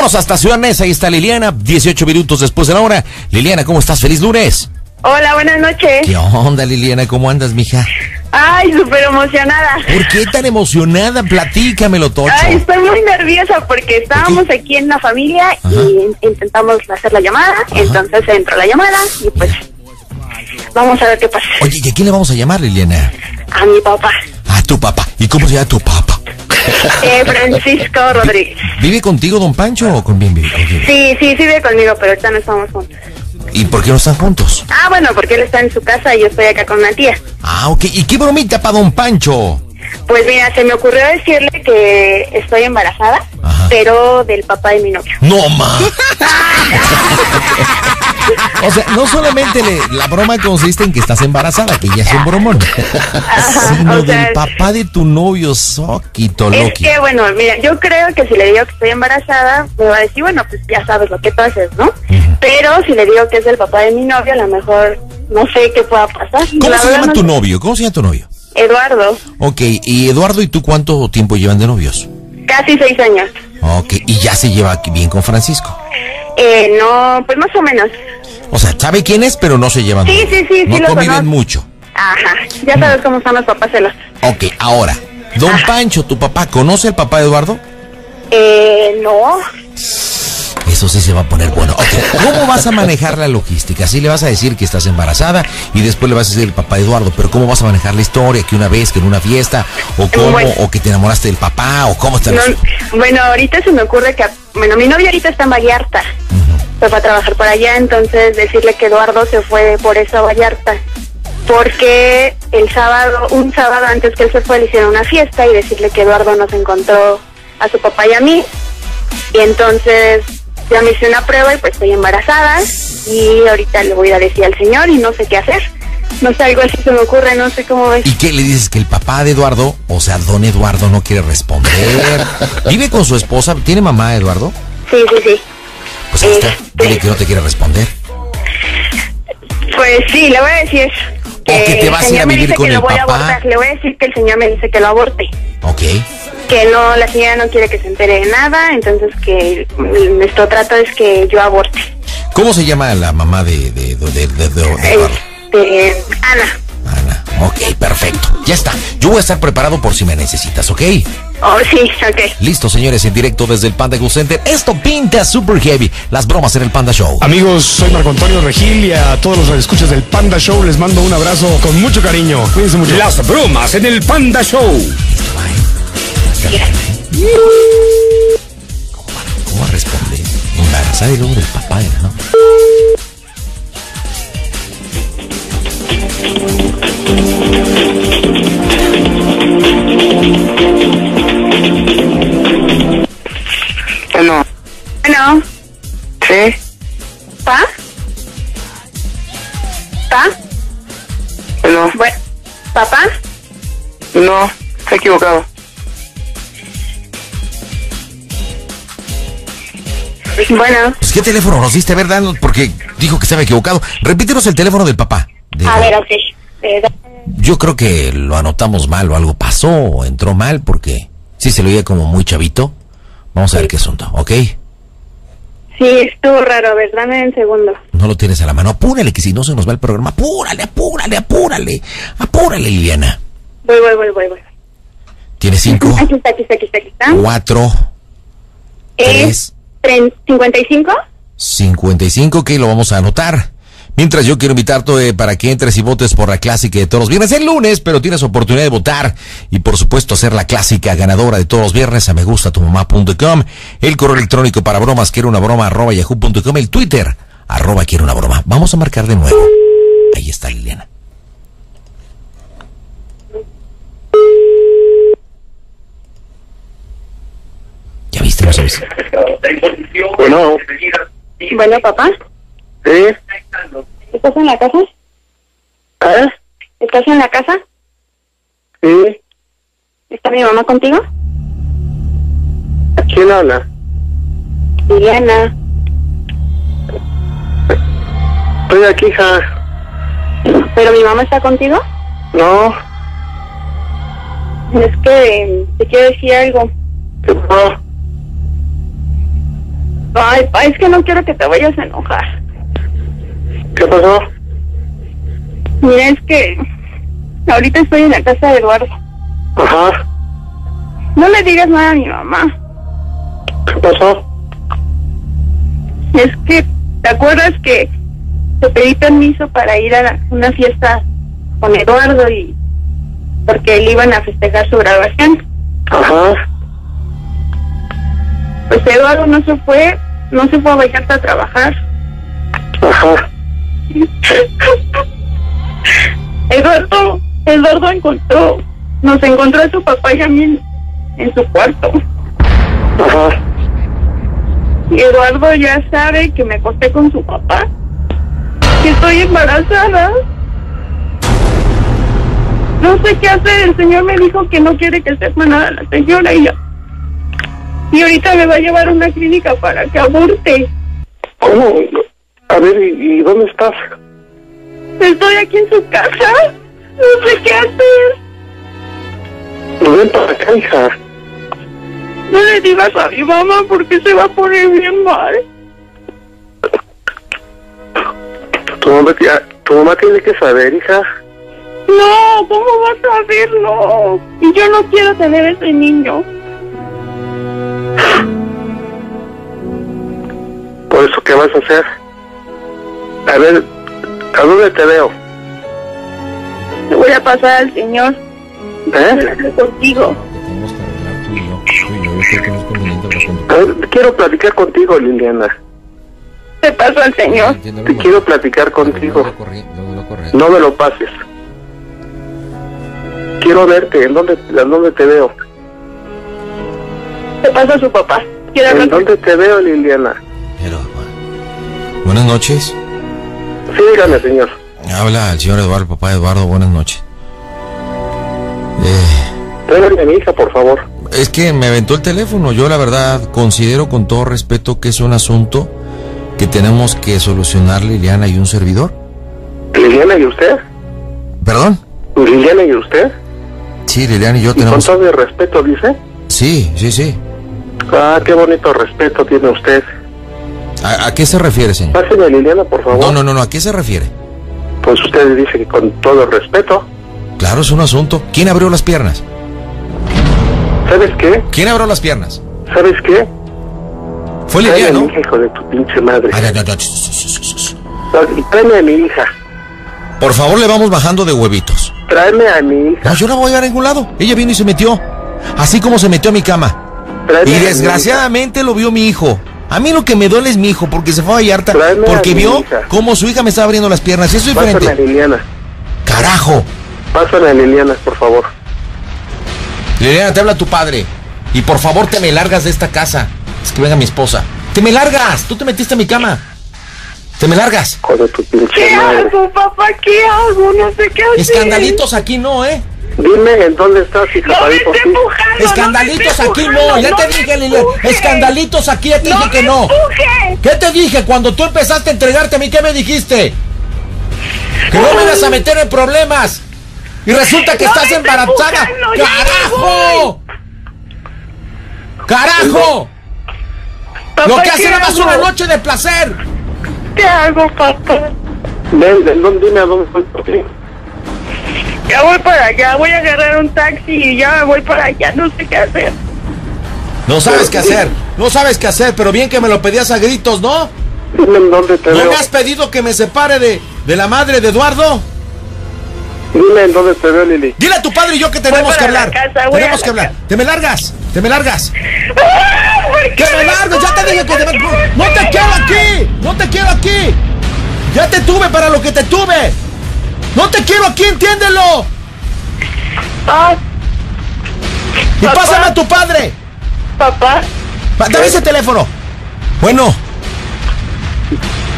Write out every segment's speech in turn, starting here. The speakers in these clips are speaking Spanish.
Vámonos hasta Ciudad Neza, ahí está Liliana, 18 minutos después de la hora. Liliana, ¿cómo estás? Feliz lunes. Hola, buenas noches. ¿Qué onda, Liliana? ¿Cómo andas, mija? Ay, súper emocionada. ¿Por qué tan emocionada? Platícamelo, Tocho. Ay, estoy muy nerviosa porque estábamos aquí en la familia y intentamos hacer la llamada, entonces entró la llamada y pues vamos a ver qué pasa. Oye, ¿y a quién le vamos a llamar, Liliana? A mi papá, A tu papá. ¿Y cómo se llama tu papá? Eh, Francisco Rodríguez. ¿Vive contigo, don Pancho, o con bien vive contigo? Sí, sí, sí vive conmigo, pero ahorita no estamos juntos. ¿Y por qué no están juntos? Ah, bueno, porque él está en su casa y yo estoy acá con una tía. Ah, ok. ¿Y qué bromita para don Pancho? Pues mira, se me ocurrió decirle que estoy embarazada, Ajá. pero del papá de mi novio. No, ma. O sea, no solamente le- la broma consiste en que estás embarazada, que ya es un bromón, sino sea, del papá de tu novio, Soquito Es que, bueno, mira, yo creo que si le digo que estoy embarazada, me va a decir, bueno, pues ya sabes lo que tú haces, ¿no? Pero si le digo que es el papá de mi novio, a lo mejor no sé qué pueda pasar. ¿Cómo La se llama no tu novio? ¿Cómo se llama tu novio? Eduardo, Ok, ¿y Eduardo y tú cuánto tiempo llevan de novios? casi seis años. Ok, y ya se lleva aquí bien con Francisco. Eh, no, pues más o menos. O sea, sabe quién es, pero no se llevan. Sí, sí, sí, No sí lo conviven conozco. mucho. Ajá, ya sabes cómo están los papás celos. Ok, ahora, don Pancho, ¿tu papá conoce al papá de Eduardo? Eh, no. Eso sí se va a poner bueno. Ok, ¿Cómo vas a manejar la logística? Sí le vas a decir que estás embarazada y después le vas a decir el papá de Eduardo, pero ¿cómo vas a manejar la historia? ¿Que una vez, que en una fiesta? ¿O cómo? Bueno. ¿O que te enamoraste del papá? ¿O cómo está No, bueno, ahorita se me ocurre que, bueno, mi novio ahorita está en Vallarta. Se fue a trabajar por allá, entonces decirle que Eduardo se fue por eso a Vallarta. Porque el sábado, un sábado antes que él se fue, le hicieron una fiesta y decirle que Eduardo nos encontró a su papá y a mí. Y entonces ya me hice una prueba y pues estoy embarazada. Y ahorita le voy a decir al señor y no sé qué hacer. No sé, algo así se me ocurre, no sé cómo es. ¿Y qué le dices? Que el papá de Eduardo, o sea, don Eduardo no quiere responder. ¿Vive con su esposa? ¿Tiene mamá Eduardo? Sí, sí, sí. Pues ahí está. Este. Dile que no te quiere responder. Pues sí, le voy a decir que, que te el vas a ir a me vivir con el papá. abortar. Le voy a decir que el señor me dice que lo aborte. Ok. Que no, la señora no quiere que se entere de nada, entonces que nuestro trato es que yo aborte. ¿Cómo se llama la mamá de, de, de, de- de-? Este, Ana. Ana. Ok, perfecto. Ya está. Yo voy a estar preparado por si me necesitas, ¿ok? Oh, sí, ok. Listo, señores, en directo desde el Panda Go Center. Esto pinta super heavy. Las bromas en el Panda Show. Amigos, soy Marco Antonio Regil y a todos los escuchas del Panda Show les mando un abrazo con mucho cariño. Cuídense mucho. Las bromas en el Panda Show. ¿Cómo responde? Embarazada y luego del papá, ¿no? Bueno, Bueno, sí, ¿pa? ¿Pa? bueno, Bueno, ¿papá? no, está equivocado. Bueno, Pues, ¿qué teléfono nos diste, verdad? Porque dijo que estaba equivocado. Repítenos el teléfono del papá. De- a ver, ok. Eh, Yo creo que lo anotamos mal o algo pasó o entró mal porque sí se lo oía como muy chavito. Vamos a ver qué asunto, ¿ok? sí, estuvo raro. A ver, dame un segundo. No lo tienes a la mano. Apúrale, que si no se nos va el programa. Apúrale, apúrale, apúrale. Apúrale, Liliana. Voy, voy, voy, voy, voy. Tienes cinco, Aquí está, aquí está, aquí está, aquí está. cuatro, Es tren- 55 55, que lo vamos a anotar. Mientras yo quiero invitarte eh, para que entres y votes por la clásica de todos los viernes. El lunes, pero tienes oportunidad de votar y por supuesto hacer la clásica ganadora de todos los viernes a me gusta tu mamá.com, el correo electrónico para bromas quiero una broma arroba yahoo.com, el Twitter arroba quiero una broma. Vamos a marcar de nuevo. Ahí está Liliana. ¿Ya viste? No sabes. Bueno, Bueno, papá, sí, ¿estás en la casa? ¿eh? ¿Estás en la casa? Sí, ¿Está mi mamá contigo? ¿quién habla? Liliana. Estoy aquí, hija. ¿Pero mi mamá está contigo? No, Es que te quiero decir algo. ¿qué pasó? Ay, pa, es que no quiero que te vayas a enojar. ¿Qué pasó? Mira, es que ahorita estoy en la casa de Eduardo. Ajá. No le digas nada a mi mamá. ¿Qué pasó? Es que, ¿te acuerdas que te pedí permiso para ir a la- una fiesta con Eduardo y porque él iban a festejar su graduación? Ajá. Pues Eduardo no se fue, no se fue a Vallarta a trabajar. Ajá. Eduardo, Eduardo encontró, nos encontró a su papá y a mí en, en su cuarto. Ajá. Y Eduardo ya sabe que me acosté con su papá, que estoy embarazada. No sé qué hacer, el señor me dijo que no quiere que sepa nada la señora y ya. Y ahorita me va a llevar a una clínica para que aborte. ¿Cómo? A ver, ¿y, y dónde estás? Estoy aquí en su casa, no sé qué hacer. Pues ven para acá, hija. No le digas a mi mamá porque se va a poner bien mal. Tu mamá, tía- tu mamá tiene que saber, hija. No, ¿cómo vas a verlo? Y yo no quiero tener ese niño. Por eso, ¿qué vas a hacer? A ver, ¿a dónde te veo? Le voy a pasar al señor ¿Eh? contigo. Quiero platicar contigo, Liliana. Te paso al señor. Te quiero platicar contigo. No me lo pases. Quiero verte. ¿En dónde, en dónde te veo? Te paso a su papá. ¿En dónde te veo, Liliana? Pero. Buenas noches. Sí, dígame, señor. Habla el señor Eduardo, papá Eduardo. Buenas noches. Eh, Tráigame a mi hija, por favor. es que me aventó el teléfono. Yo, la verdad, considero con todo respeto que es un asunto que tenemos que solucionar Liliana y un servidor. ¿Liliana y usted? ¿Perdón? ¿Liliana y usted? Sí, Liliana y yo Y con tenemos. todo el respeto, dice. Sí, sí, sí. Ah, qué bonito respeto tiene usted. ¿A, a qué se refiere, señor? Páseme Liliana, por favor. No, no, no, no. ¿A qué se refiere? Pues usted dice que con todo el respeto. Claro, es un asunto. ¿Quién abrió las piernas? ¿Sabes qué? ¿Quién abrió las piernas? ¿Sabes qué? Fue Liliana, ¿no? hijo de tu pinche madre. Ay, sh- sh- sh. Tráeme a mi hija. Por favor, le vamos bajando de huevitos. Tráeme a mi hija. No, yo la voy a llevar a ningún lado. Ella vino y se metió. Así como se metió a mi cama. Tráeme Y desgraciadamente lo vio mi hijo. A mí lo que me duele es mi hijo, porque se fue a Vallarta, Tráeme porque vio hija. cómo su hija me estaba abriendo las piernas. Y eso es hija. Pásame a diferente. Liliana. Carajo. Pásame a Liliana, por favor. Liliana, te habla tu padre. Y por favor, te me largas de esta casa. Es que venga mi esposa. ¡Te me largas! Tú te metiste a mi cama. ¡Te me largas! Tu pinche ¿Qué madre. hago, papá? ¿Qué hago? No sé qué hacer. Escandalitos aquí no, ¿eh? Dime en dónde estás, hija, No para me ir por esté ti. empujando. Escandalitos no me aquí no. Ya te dije, empuje. Escandalitos aquí ya te No dije que no. empuje. ¿Qué te dije cuando tú empezaste a entregarte a mí? ¿Qué me dijiste? Que no me ibas a meter en problemas. Y resulta que No estás embarazada. ¡Carajo! ¡Carajo! Papá, Lo que ¿qué hace nada más una noche de placer. ¿Qué hago, papá? Ven, ven, ¿dónde- dime a dónde ti. Ya voy para allá. Voy a agarrar un taxi y ya me voy para allá. No sé qué hacer. No sabes qué hacer. No sabes qué hacer, pero bien que me lo pedías a gritos, ¿no? Dime en dónde te ¿No veo. me has pedido que me separe de, de la madre de Eduardo? Dime en dónde te veo, Lili. Dile a tu padre y yo que tenemos que la hablar. casa, tenemos que la hablar. Te me largas. Te me largas. ¡Ah! ¿Por qué ¡Que me largues! ¡Ya te dije que te me... ¡No te quiero aquí! ¡No te quiero aquí! ¡Ya te tuve para lo que te tuve! ¡No te quiero aquí, entiéndelo! Ah, ¡Y Papá. pásame a tu padre! papá. Pa- Dame ese teléfono. Bueno.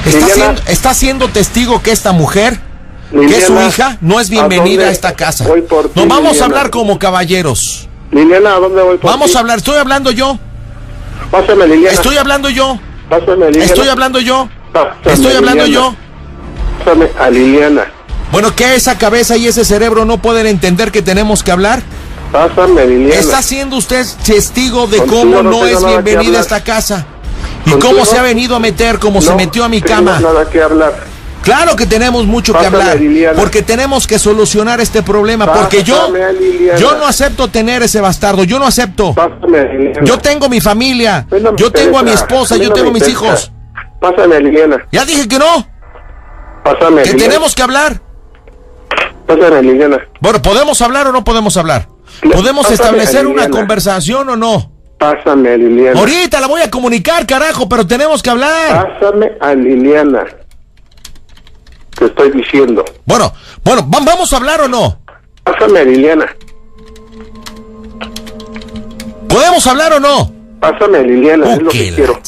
Está Liliana. siendo, está siendo testigo que esta mujer, que es su Liliana, hija, no es ¿a bienvenida dónde a esta casa. ti, No vamos a Liliana? hablar como caballeros. Liliana, ¿a dónde voy por Vamos ti? a hablar. Estoy hablando yo. Pásame a Liliana. Estoy hablando yo. Pásame a Liliana. Estoy hablando yo. Pásame Estoy a hablando Liliana. yo. Pásame a Liliana. Bueno, que esa cabeza y ese cerebro no pueden entender que tenemos que hablar. Pásame Liliana. Está siendo usted testigo de Contigo cómo no es bienvenida esta casa. ¿Y ¿Contigo? cómo se ha venido a meter, como se metió a mi cama? nada que hablar. Claro que tenemos mucho que Pásame hablar, Liliana. porque tenemos que solucionar este problema, porque yo, Liliana. yo no acepto tener ese bastardo, yo no acepto. Pásame. Yo tengo mi familia, no me yo tengo a mi esposa, A yo no tengo mis interesa. hijos. Pásame Liliana. Ya dije que no, Pásame que tenemos que hablar. Pásame a Liliana. Bueno, ¿podemos hablar o no podemos hablar? ¿Podemos pásame establecer una conversación o no? Pásame a Liliana. Ahorita la voy a comunicar, carajo, pero tenemos que hablar. Pásame a Liliana. Te estoy diciendo. Bueno, bueno, ¿va- ¿vamos a hablar o no? Pásame a Liliana. ¿Podemos hablar o no? Pásame a Liliana. es lo qué que la- quiero.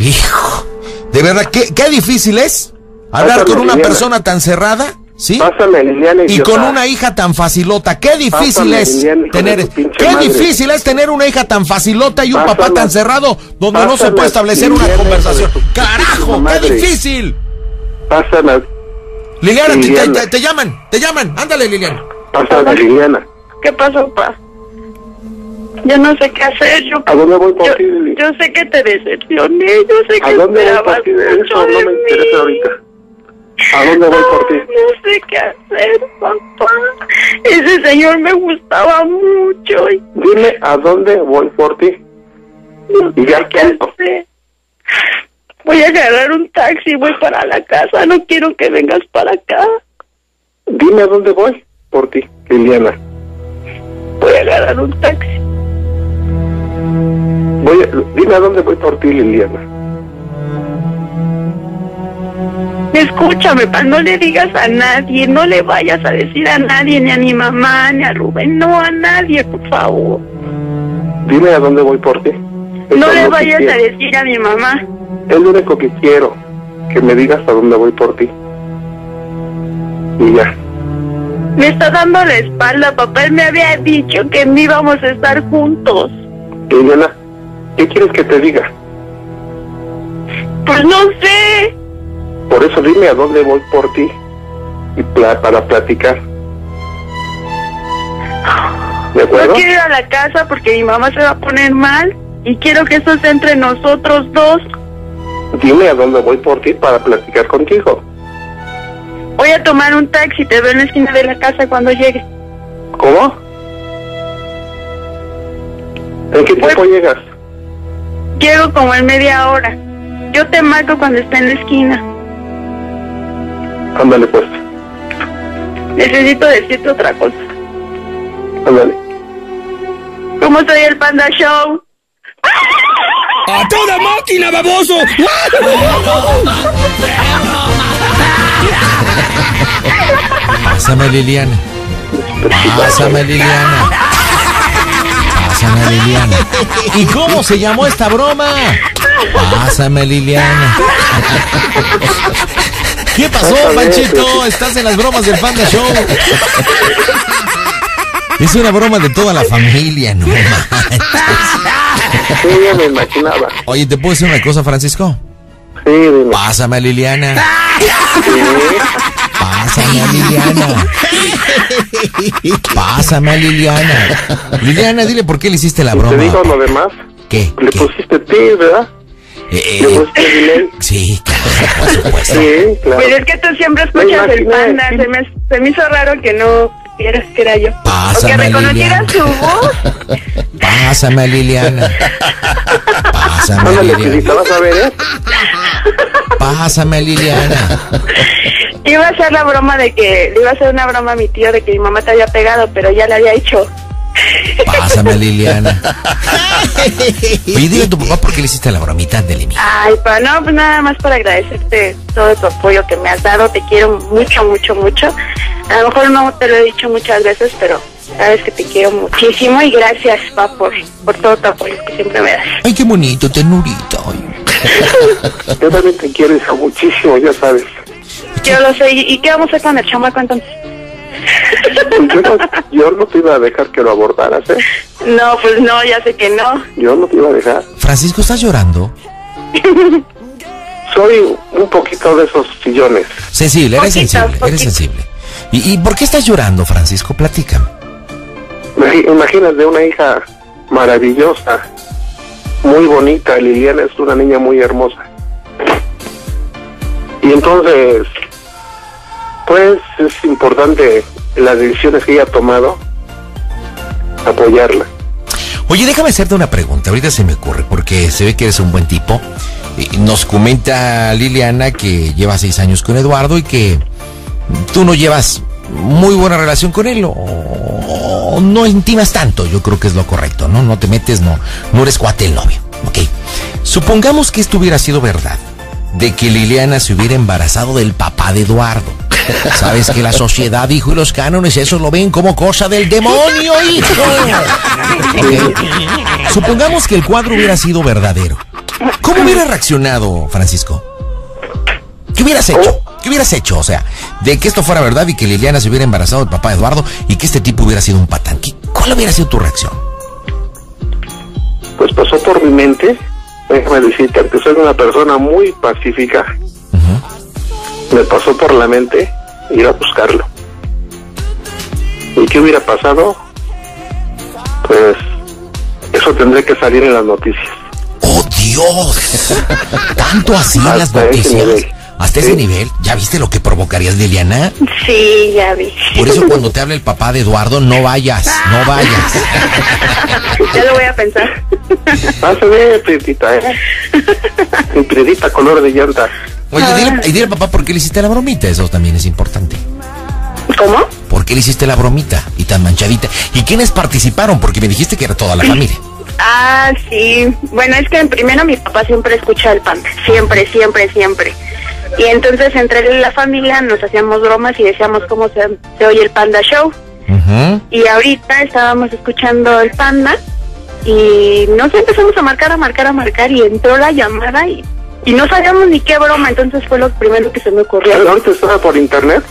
Hijo, de verdad, ¿qué, qué difícil es hablar Pásame, con una Liliana. persona tan cerrada, ¿sí? Pásame Liliana. Y con una hija tan facilota. Qué difícil Pásame, es Liliana, tener. Qué madre. difícil es tener una hija tan facilota y un papá Pásame. tan cerrado donde no se puede establecer una Liliana, conversación. de tu Carajo, qué madre. difícil. Pásame a, Liliana, te- te, Liliana. te- llaman, te llaman. Ándale, Liliana. pásame Liliana. ¿Qué pasó, pa? Yo no sé qué hacer. Yo, ¿A dónde voy por yo, ti, Lili? yo sé que te decepcioné. Yo sé que ¿A dónde voy por ti? De mucho eso no me interesa mí. ahorita. ¿A dónde voy por ti? No sé qué hacer, papá. Ese señor me gustaba mucho. y Dime a dónde voy por ti. No Y ya, qué hacer. Voy a agarrar un taxi y voy para la casa. No quiero que vengas para acá. Dime a dónde voy por ti, Liliana. Voy a agarrar un taxi. Voy a- dime a dónde voy por ti, Liliana. Escúchame, pa, no le digas a nadie, no le vayas a decir a nadie, ni a mi mamá, ni a Rubén, no a nadie, por favor. Dime a dónde voy por ti. No le vayas a decir a mi mamá. Es lo único que quiero. Que me digas a dónde voy por ti. Y ya. Me está dando la espalda, papá. Él me había dicho que no íbamos a estar juntos. Liliana, ¿qué quieres que te diga? Pues no sé. Por eso dime a dónde voy por ti. Y pla- para platicar. ¿De No quiero ir a la casa porque mi mamá se va a poner mal. Y quiero que eso sea entre nosotros dos. Dime a dónde voy por ti para platicar contigo. Voy a tomar un taxi. Te veo en la esquina de la casa cuando llegue. ¿Cómo? ¿En qué tiempo Voy- llegas? Llego como en media hora. Yo te marco cuando esté en la esquina. Ándale pues. Necesito decirte otra cosa. Ándale. ¿Cómo soy el Panda Show? ¡A toda máquina, baboso! Pásame, Liliana. Pásame, Liliana. Pásame, Liliana. ¿Y cómo se llamó esta broma? Pásame, Liliana. ¿Qué pasó, Panchito? Estás en las bromas del Panda Show. Es una broma de toda la familia, no manches. Sí, ya me imaginaba. Oye, ¿te puedo decir una cosa, Francisco? Sí, dime. Pásame a Liliana. Sí. Pásame a Liliana. Pásame a Liliana. Liliana, dile por qué le hiciste la ¿Te broma. digo lo demás? ¿Qué? Le ¿Qué? pusiste ti, ¿verdad? Eh, Le eh, pusiste delay. sí, claro, por supuesto. Sí, claro. Pues es que tú siempre escuchas el Panda. Se me, se me hizo raro que no supieras que era yo. Pásame, o que reconocieras su voz. Pásame a Liliana. Pásame Liliana. A ver, ¿eh? Pásame a Liliana. Iba a hacer la broma de que, le iba a hacer una broma a mi tío de que mi mamá te había pegado, pero ya le había hecho. Pásame a Liliana. Oye, dile a tu papá por qué le hiciste la bromita de Limi. Ay, pa, no, pues nada más para agradecerte todo tu apoyo que me has dado. Te quiero mucho, mucho, mucho. A lo mejor no te lo he dicho muchas veces, pero sabes que te quiero muchísimo y gracias, pa, por, por todo tu apoyo que siempre me das. Ay, qué bonito, ternurito. Ay. Yo también te quiero, hija, muchísimo, ya sabes. Yo lo sé. ¿Y y qué vamos a hacer con el chamaco entonces? Yo no, yo no te iba a dejar que lo abordaras, ¿eh? No, pues no, ya sé que no. Yo no te iba a dejar. Francisco, ¿estás llorando? Soy un poquito de esos sillones. Sensible, eres Poquito, sensible, poquito. eres sensible. ¿Y, ¿Y por qué estás llorando, Francisco? Platícame. Imagínate una hija maravillosa muy bonita. Liliana es una niña muy hermosa. Y entonces, pues es importante las decisiones que ella ha tomado, apoyarla. Oye, déjame hacerte una pregunta, ahorita se me ocurre, porque se ve que eres un buen tipo. Y Nos comenta Liliana que lleva seis años con Eduardo y que tú no llevas muy buena relación con él o no intimas tanto, yo creo que es lo correcto, ¿no? No te metes, no, no eres cuate el novio, ¿ok? Supongamos que esto hubiera sido verdad, de que Liliana se hubiera embarazado del papá de Eduardo. Sabes que la sociedad, hijo, y los cánones, eso lo ven como cosa del demonio, hijo. Supongamos que el cuadro hubiera sido verdadero. ¿Cómo hubiera reaccionado, Francisco? ¿Qué hubieras hecho? ¿Qué hubieras hecho? O sea, de que esto fuera verdad y que Liliana se hubiera embarazado del papá Eduardo y que este tipo hubiera sido un patán. ¿Qué- ¿Cuál hubiera sido tu reacción? Pues pasó por mi mente, déjame decirte, que soy una persona muy pacífica, me pasó por la mente ir a buscarlo. ¿Y qué hubiera pasado? Pues eso tendré que salir en las noticias. ¡Oh, Dios! ¿Tanto así en las noticias? ¿Hasta ese nivel? ¿Ya viste lo que provocarías, Liliana? Sí, ya vi. Por eso cuando te habla el papá de Eduardo, no vayas, no vayas. ya lo voy a pensar. Ah, ve, Prietita, ¿eh? Mi Prietita color de llanta. Oye, dile, y dile al papá por qué le hiciste la bromita, eso también es importante. ¿Cómo? ¿Por qué le hiciste la bromita y tan manchadita? ¿Y quiénes participaron? Porque me dijiste que era toda la familia. Ah, sí. Bueno, es que primero mi papá siempre escucha el panda. Siempre, siempre, siempre. Y entonces entre la familia nos hacíamos bromas y decíamos cómo se, se oye el panda show. Y ahorita estábamos escuchando el panda y no sé, empezamos a marcar, a marcar, a marcar y entró la llamada y, y no sabíamos ni qué broma. Entonces fue lo primero que se me ocurrió. Ahorita estaba por internet.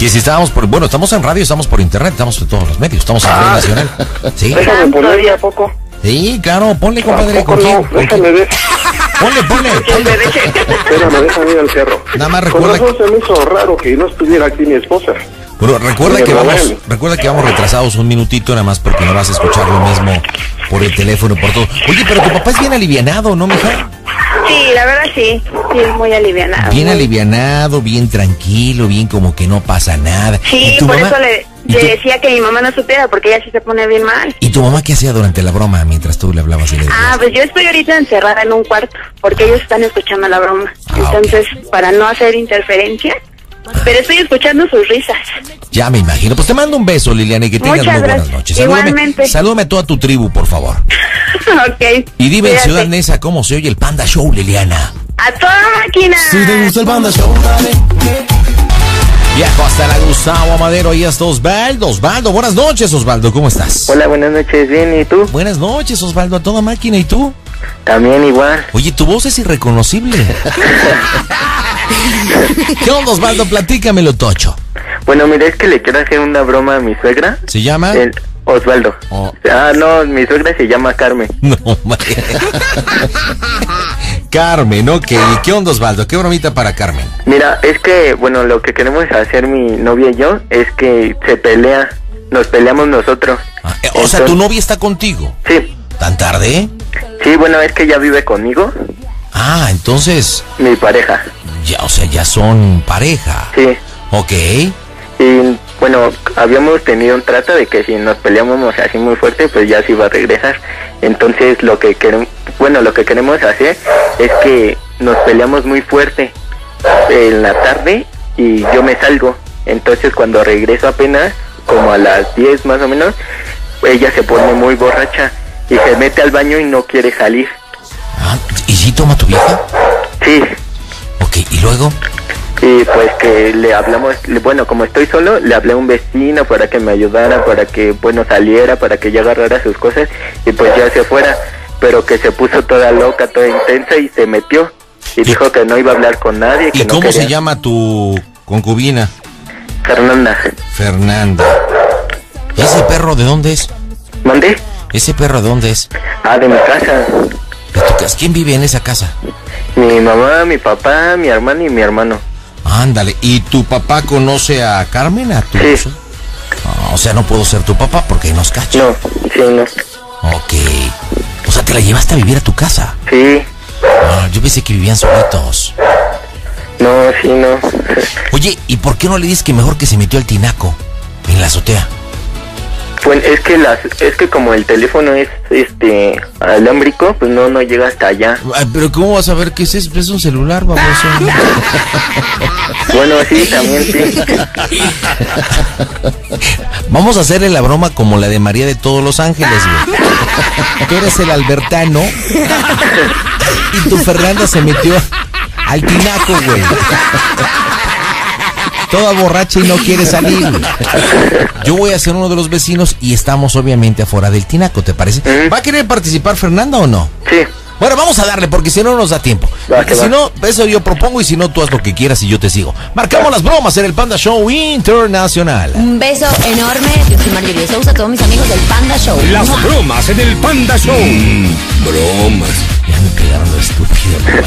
Y si estábamos por, bueno, estamos en radio, estamos por internet, estamos en todos los medios, estamos en Radio Ah. Nacional. Sí, Déjame Santo ponerle Dios. a poco. sí, claro, ponle, ¿A compadre, poco ¿con quién? no? ¿Con quién? Déjame ver. Ponle, ponle, Que ponle. Espérame, déjame ir al cerro. Nada más Con recuerda razón se me hizo raro que no estuviera aquí mi esposa. Bueno, recuerda que pero vamos, recuerda que vamos retrasados un minutito nada más porque no vas a escuchar lo mismo por el teléfono, por todo. Oye, pero tu papá es bien alivianado, ¿no, mija? Sí, la verdad sí. Sí, muy alivianada. Bien alivianado, bien tranquilo, bien como que no pasa nada. Sí, ¿Y tu por mamá? eso le, ¿Y le decía que mi mamá no supiera porque ella sí se pone bien mal. ¿Y tu mamá qué hacía durante la broma mientras tú le hablabas y le? Ah, pues yo estoy ahorita encerrada en un cuarto porque ellos están escuchando la broma. Ah, Entonces, para no hacer interferencia, pero estoy escuchando sus risas. Ya me imagino. Pues te mando un beso, Liliana, y que tengas Muchas muy buenas gracias. noches. Igualmente. salúdame a toda tu tribu, por favor. ok. Y dime en. Ciudad Neza cómo se oye el Panda Show, Liliana. A toda máquina. Si te gusta el Panda Show, Viajo hasta la Gustavo Madero y hasta Osvaldo. Osvaldo, buenas noches, Osvaldo, ¿cómo estás? Hola, buenas noches, bien, ¿y tú? Buenas noches, Osvaldo, a toda máquina, ¿y tú? También igual. Oye, tu voz es irreconocible. ¿Qué onda, Osvaldo? Platícamelo, Tocho. Bueno, mira, es que le quiero hacer una broma a mi suegra. ¿Se llama? El Osvaldo. Oh. Ah, no, mi suegra se llama Carmen. No, madre. Carmen, ok. ¿Qué onda, Osvaldo? ¿Qué bromita para Carmen? Mira, es que, bueno, lo que queremos hacer mi novia y yo es que se pelea. Nos peleamos nosotros. Ah, eh, o sea, tu novia está contigo. Sí, ¿Tan tarde? sí, bueno, es que ella vive conmigo, Ah, entonces, mi pareja. ya, o sea, ya son pareja. Sí. Ok. Y bueno, habíamos tenido un trato de que si nos peleábamos así muy fuerte, pues ya se iba a regresar. Entonces lo que queremos, bueno, lo que queremos hacer es que nos peleamos muy fuerte en la tarde y yo me salgo. Entonces cuando regreso apenas, como a las 10 más o menos, ella se pone muy borracha y se mete al baño y no quiere salir. Ah, ¿Y si toma tu vieja? Sí, Ok, ¿y luego? Y pues que le hablamos, bueno, como estoy solo, le hablé a un vecino para que me ayudara, para que, bueno, saliera, para que ya agarrara sus cosas y pues ya se fuera, pero que se puso toda loca, toda intensa y se metió y dijo que no iba a hablar con nadie. Que ¿Y no cómo se llama tu concubina? Fernanda. Fernanda. ¿Ese perro de dónde es? ¿Mandé? ¿Ese perro de dónde es? Ah, de mi casa. ¿De tu casa? ¿Quién vive en esa casa? Mi mamá, mi papá, mi hermano y mi hermano. Ándale, ¿y tu papá conoce a Carmen, a tu Sí. esposa? Ah, o sea, no puedo ser tu papá porque nos cacha. No, sí, no. Ok. O sea, te la llevaste a vivir a tu casa. Sí. Ah, yo pensé que vivían solitos. No, sí, no. Oye, ¿y por qué no le dices que mejor que se metió al tinaco en la azotea? Pues es que las, es que como el teléfono es este alámbrico, pues no, no llega hasta allá. Ay, pero ¿cómo vas a ver qué es eso? Es un celular, baboso. Bueno, sí, también sí. Vamos a hacerle la broma como la de María de todos los ángeles, güey. Tú eres el albertano y tu Fernanda se metió al tinaco, güey. Toda borracha y no quiere salir. Yo voy a ser uno de los vecinos y estamos obviamente afuera del tinaco, ¿te parece? ¿Va a querer participar Fernanda o no? Sí. Bueno, vamos a darle porque si no nos da tiempo. Va, Porque que si va. no, eso yo propongo y si no, tú haz lo que quieras y yo te sigo. Marcamos las bromas en el Panda Show Internacional. Un beso enorme. Yo soy Marjorie de Sousa, todos mis amigos del Panda Show. Las bromas en el Panda Show. bromas. Ya me pegaron lo estúpido, no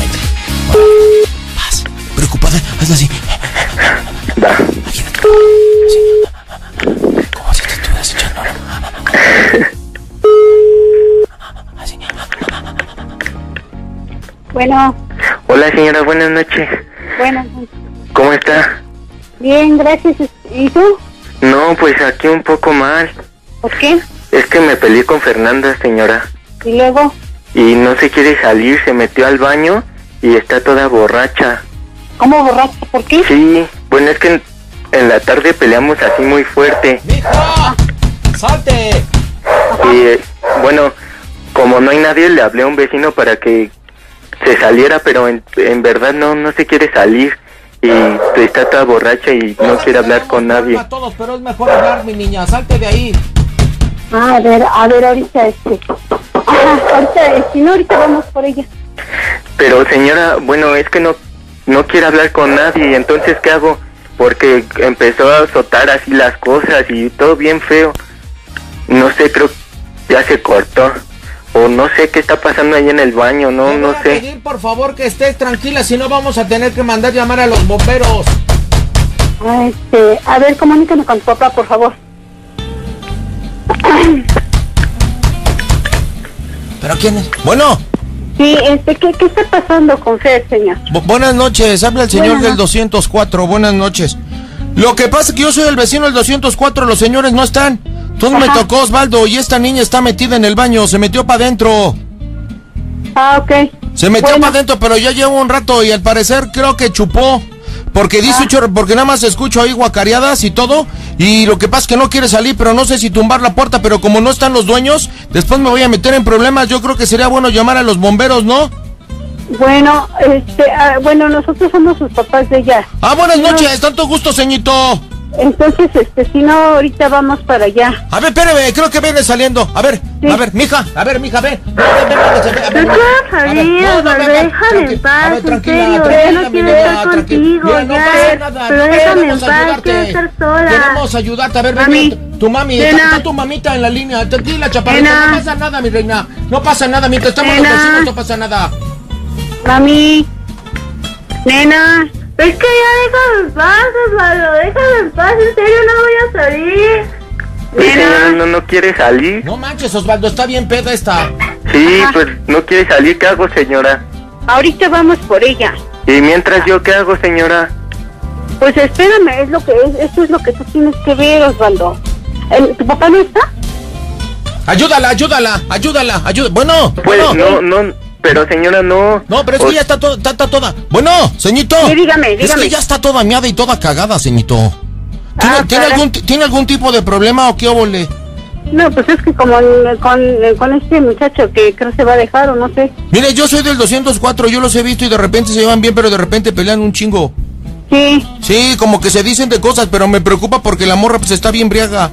Bueno, Hola señora, buenas noches. bueno, ¿Cómo está? bien, gracias. ¿Y tú? No, pues aquí un poco mal. ¿Por qué? Es que me peleé con Fernanda, señora. Y luego, Y no se quiere salir, se metió al baño y está toda borracha. ¿cómo borracha? ¿Por qué? Sí, bueno, es que en, en la tarde peleamos así muy fuerte. ¡Mija! ¡Salte! Y eh, bueno, como no hay nadie, le hablé a un vecino para que se saliera, pero en, en verdad no, no se quiere salir. Y está toda borracha y no quiere hablar con nadie. A todos, pero es mejor hablar, mi niña. Salte de ahí. Ah, a ver, a ver, ahorita este. Ajá, ahorita, si no, ahorita vamos por ella. Pero señora, bueno, es que no, no quiere hablar con nadie. y Entonces, ¿qué hago? Porque empezó a azotar así las cosas y todo bien feo. No sé, creo que ya se cortó. O no sé qué está pasando ahí en el baño, no, no sé. por favor que estés tranquila, si no vamos a tener que mandar llamar a los bomberos. Ah, este, a ver, comunícame con tu papá, por favor. ¿Pero quién es? Bueno, Sí, este, ¿qué, qué está pasando con Fer, señor? bu- buenas noches. Habla el señor Buenas del noches. 204. Buenas noches. Lo que pasa es que yo soy el vecino del 204. Los señores no están. Entonces me Ajá. tocó Osvaldo y esta niña está metida en el baño. Se metió para adentro. Ah, ok. Se metió Bueno. para adentro, pero ya llevo un rato y al parecer creo que chupó. Porque dice Ah. porque nada más escucho ahí guacareadas y todo. Y lo que pasa es que no quiere salir, pero no sé si tumbar la puerta. Pero como no están los dueños, después me voy a meter en problemas. Yo creo que sería bueno llamar a los bomberos, ¿no? Bueno, este, ah, bueno, nosotros somos sus papás de ella. Ah, buenas No. noches, tanto gusto, ceñito. Entonces, este, si no, ahorita vamos para allá. A ver, espérame, creo que viene saliendo. A ver, Sí. a ver, mija, a ver, mija, ven. Ven, ven, ven, ven, ven, ven, ven. No quiero A ver, no, no, déjame en tranqui- paz, a ver, en tranquila, serio, tranquila, ya no mi quiero niña, estar tranquila. contigo, Mira, no ya, pasa nada, pero no déjame queremos en paz, ayudarte. quiero estar sola. Queremos ayudarte, a ver, ven, Mami, ven, tu mami, nena. está, está tu mamita en la línea, tranquila, chaparrita, Nena. no pasa nada, mi reina, no pasa nada, mientras estamos los Nena. vecinos no pasa nada. Mami, nena, Es que ya déjame en paz, Osvaldo, déjame en paz, en serio no voy a salir. Señora, no, no quiere salir. No manches, Osvaldo, está bien peda esta. Sí, pues no quiere salir, ¿qué hago, señora? ahorita vamos por ella. Y mientras yo, ¿qué hago, señora? Pues espérame, es lo que es, esto es lo que tú tienes que ver, Osvaldo. ¿Tu papá no está? Ayúdala, ayúdala, ayúdala, ayúdala. Bueno, Pues bueno. no, no, pero señora, no. No, pero es O- que ya está, toda, está, está toda. Bueno, ceñito. Sí, dígame, Es dígame. que ya está toda miada y toda cagada, ceñito. ¿Tiene, Ah, ¿tiene algún, ti- ¿Tiene algún tipo de problema o qué óvole? No, pues es que como con, con este muchacho que creo se va a dejar o no sé. Mire, yo soy del 204, yo los he visto y de repente se llevan bien, pero de repente pelean un chingo. Sí, Sí, como que se dicen de cosas, pero me preocupa porque la morra pues está bien briaga.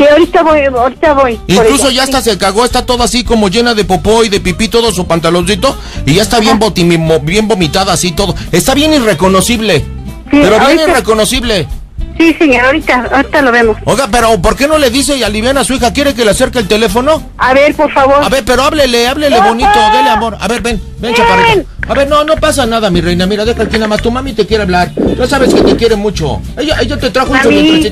Sí, ahorita voy, ahorita voy. Incluso ella, ya sí. hasta se cagó, está toda así como llena de popó y de pipí todo su pantaloncito y ya está bien, botimi- bien vomitada así todo. Está bien irreconocible. Sí, pero bien irreconocible. Sí, señor, ahorita, ahorita lo vemos. Oiga, pero ¿por qué no le dice y aliviana a su hija? ¿Quiere que le acerque el teléfono? A ver, por favor. A ver, pero háblele, háblele bonito, dele amor. A ver, ven, ven, chaparrito. A ver, no, no pasa nada, mi reina. Mira, deja aquí nada más. Tu mami te quiere hablar. Ya sabes que te quiere mucho. Ella, ella te trajo un Mami.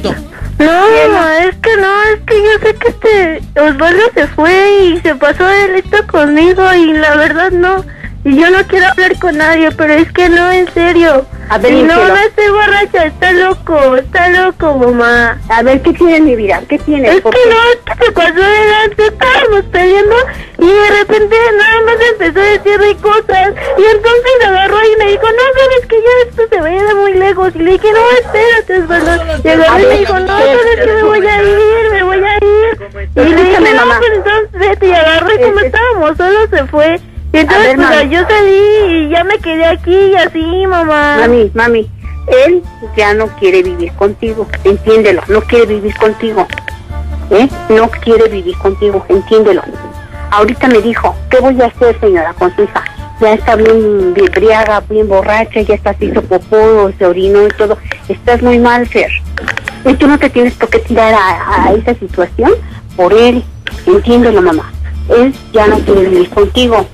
No, mamá, es que no, es que yo sé que este Osvaldo se fue y se pasó de listo conmigo y la verdad no. Y yo no quiero hablar con nadie, pero es que no, en serio. A ver, y no, cielo. no estoy borracha, está loco, está loco, mamá. A ver, ¿qué tiene mi vida? ¿Qué tiene? Es ¿Por que no, es que se pasó de lanza, estábamos peleando y de repente nada más empezó a decirme cosas y entonces agarró y me dijo, no, sabes que ya esto se va a ir de muy lejos y le dije, no, espérate, Osvaldo. Y agarró y me dijo, no, sabes que me voy a ir, me voy a ir. Y le dije, no, mamá. pero entonces vete y agarró y como Es- es- estábamos solos se fue. Y entonces ver, pues, yo salí y ya me quedé aquí y así, mamá. Mami, mami, él ya no quiere vivir contigo, entiéndelo, no quiere vivir contigo, ¿eh? No quiere vivir contigo, entiéndelo. Ahorita me dijo, ¿qué voy a hacer, señora, con su hija? Ya está bien briaga, bien borracha, ya está, hizo popó, se orinó y todo. Estás muy mal, Fer. Y tú no te tienes por qué tirar a, a esa situación por él, entiéndelo, mamá. Él ya no quiere vivir contigo.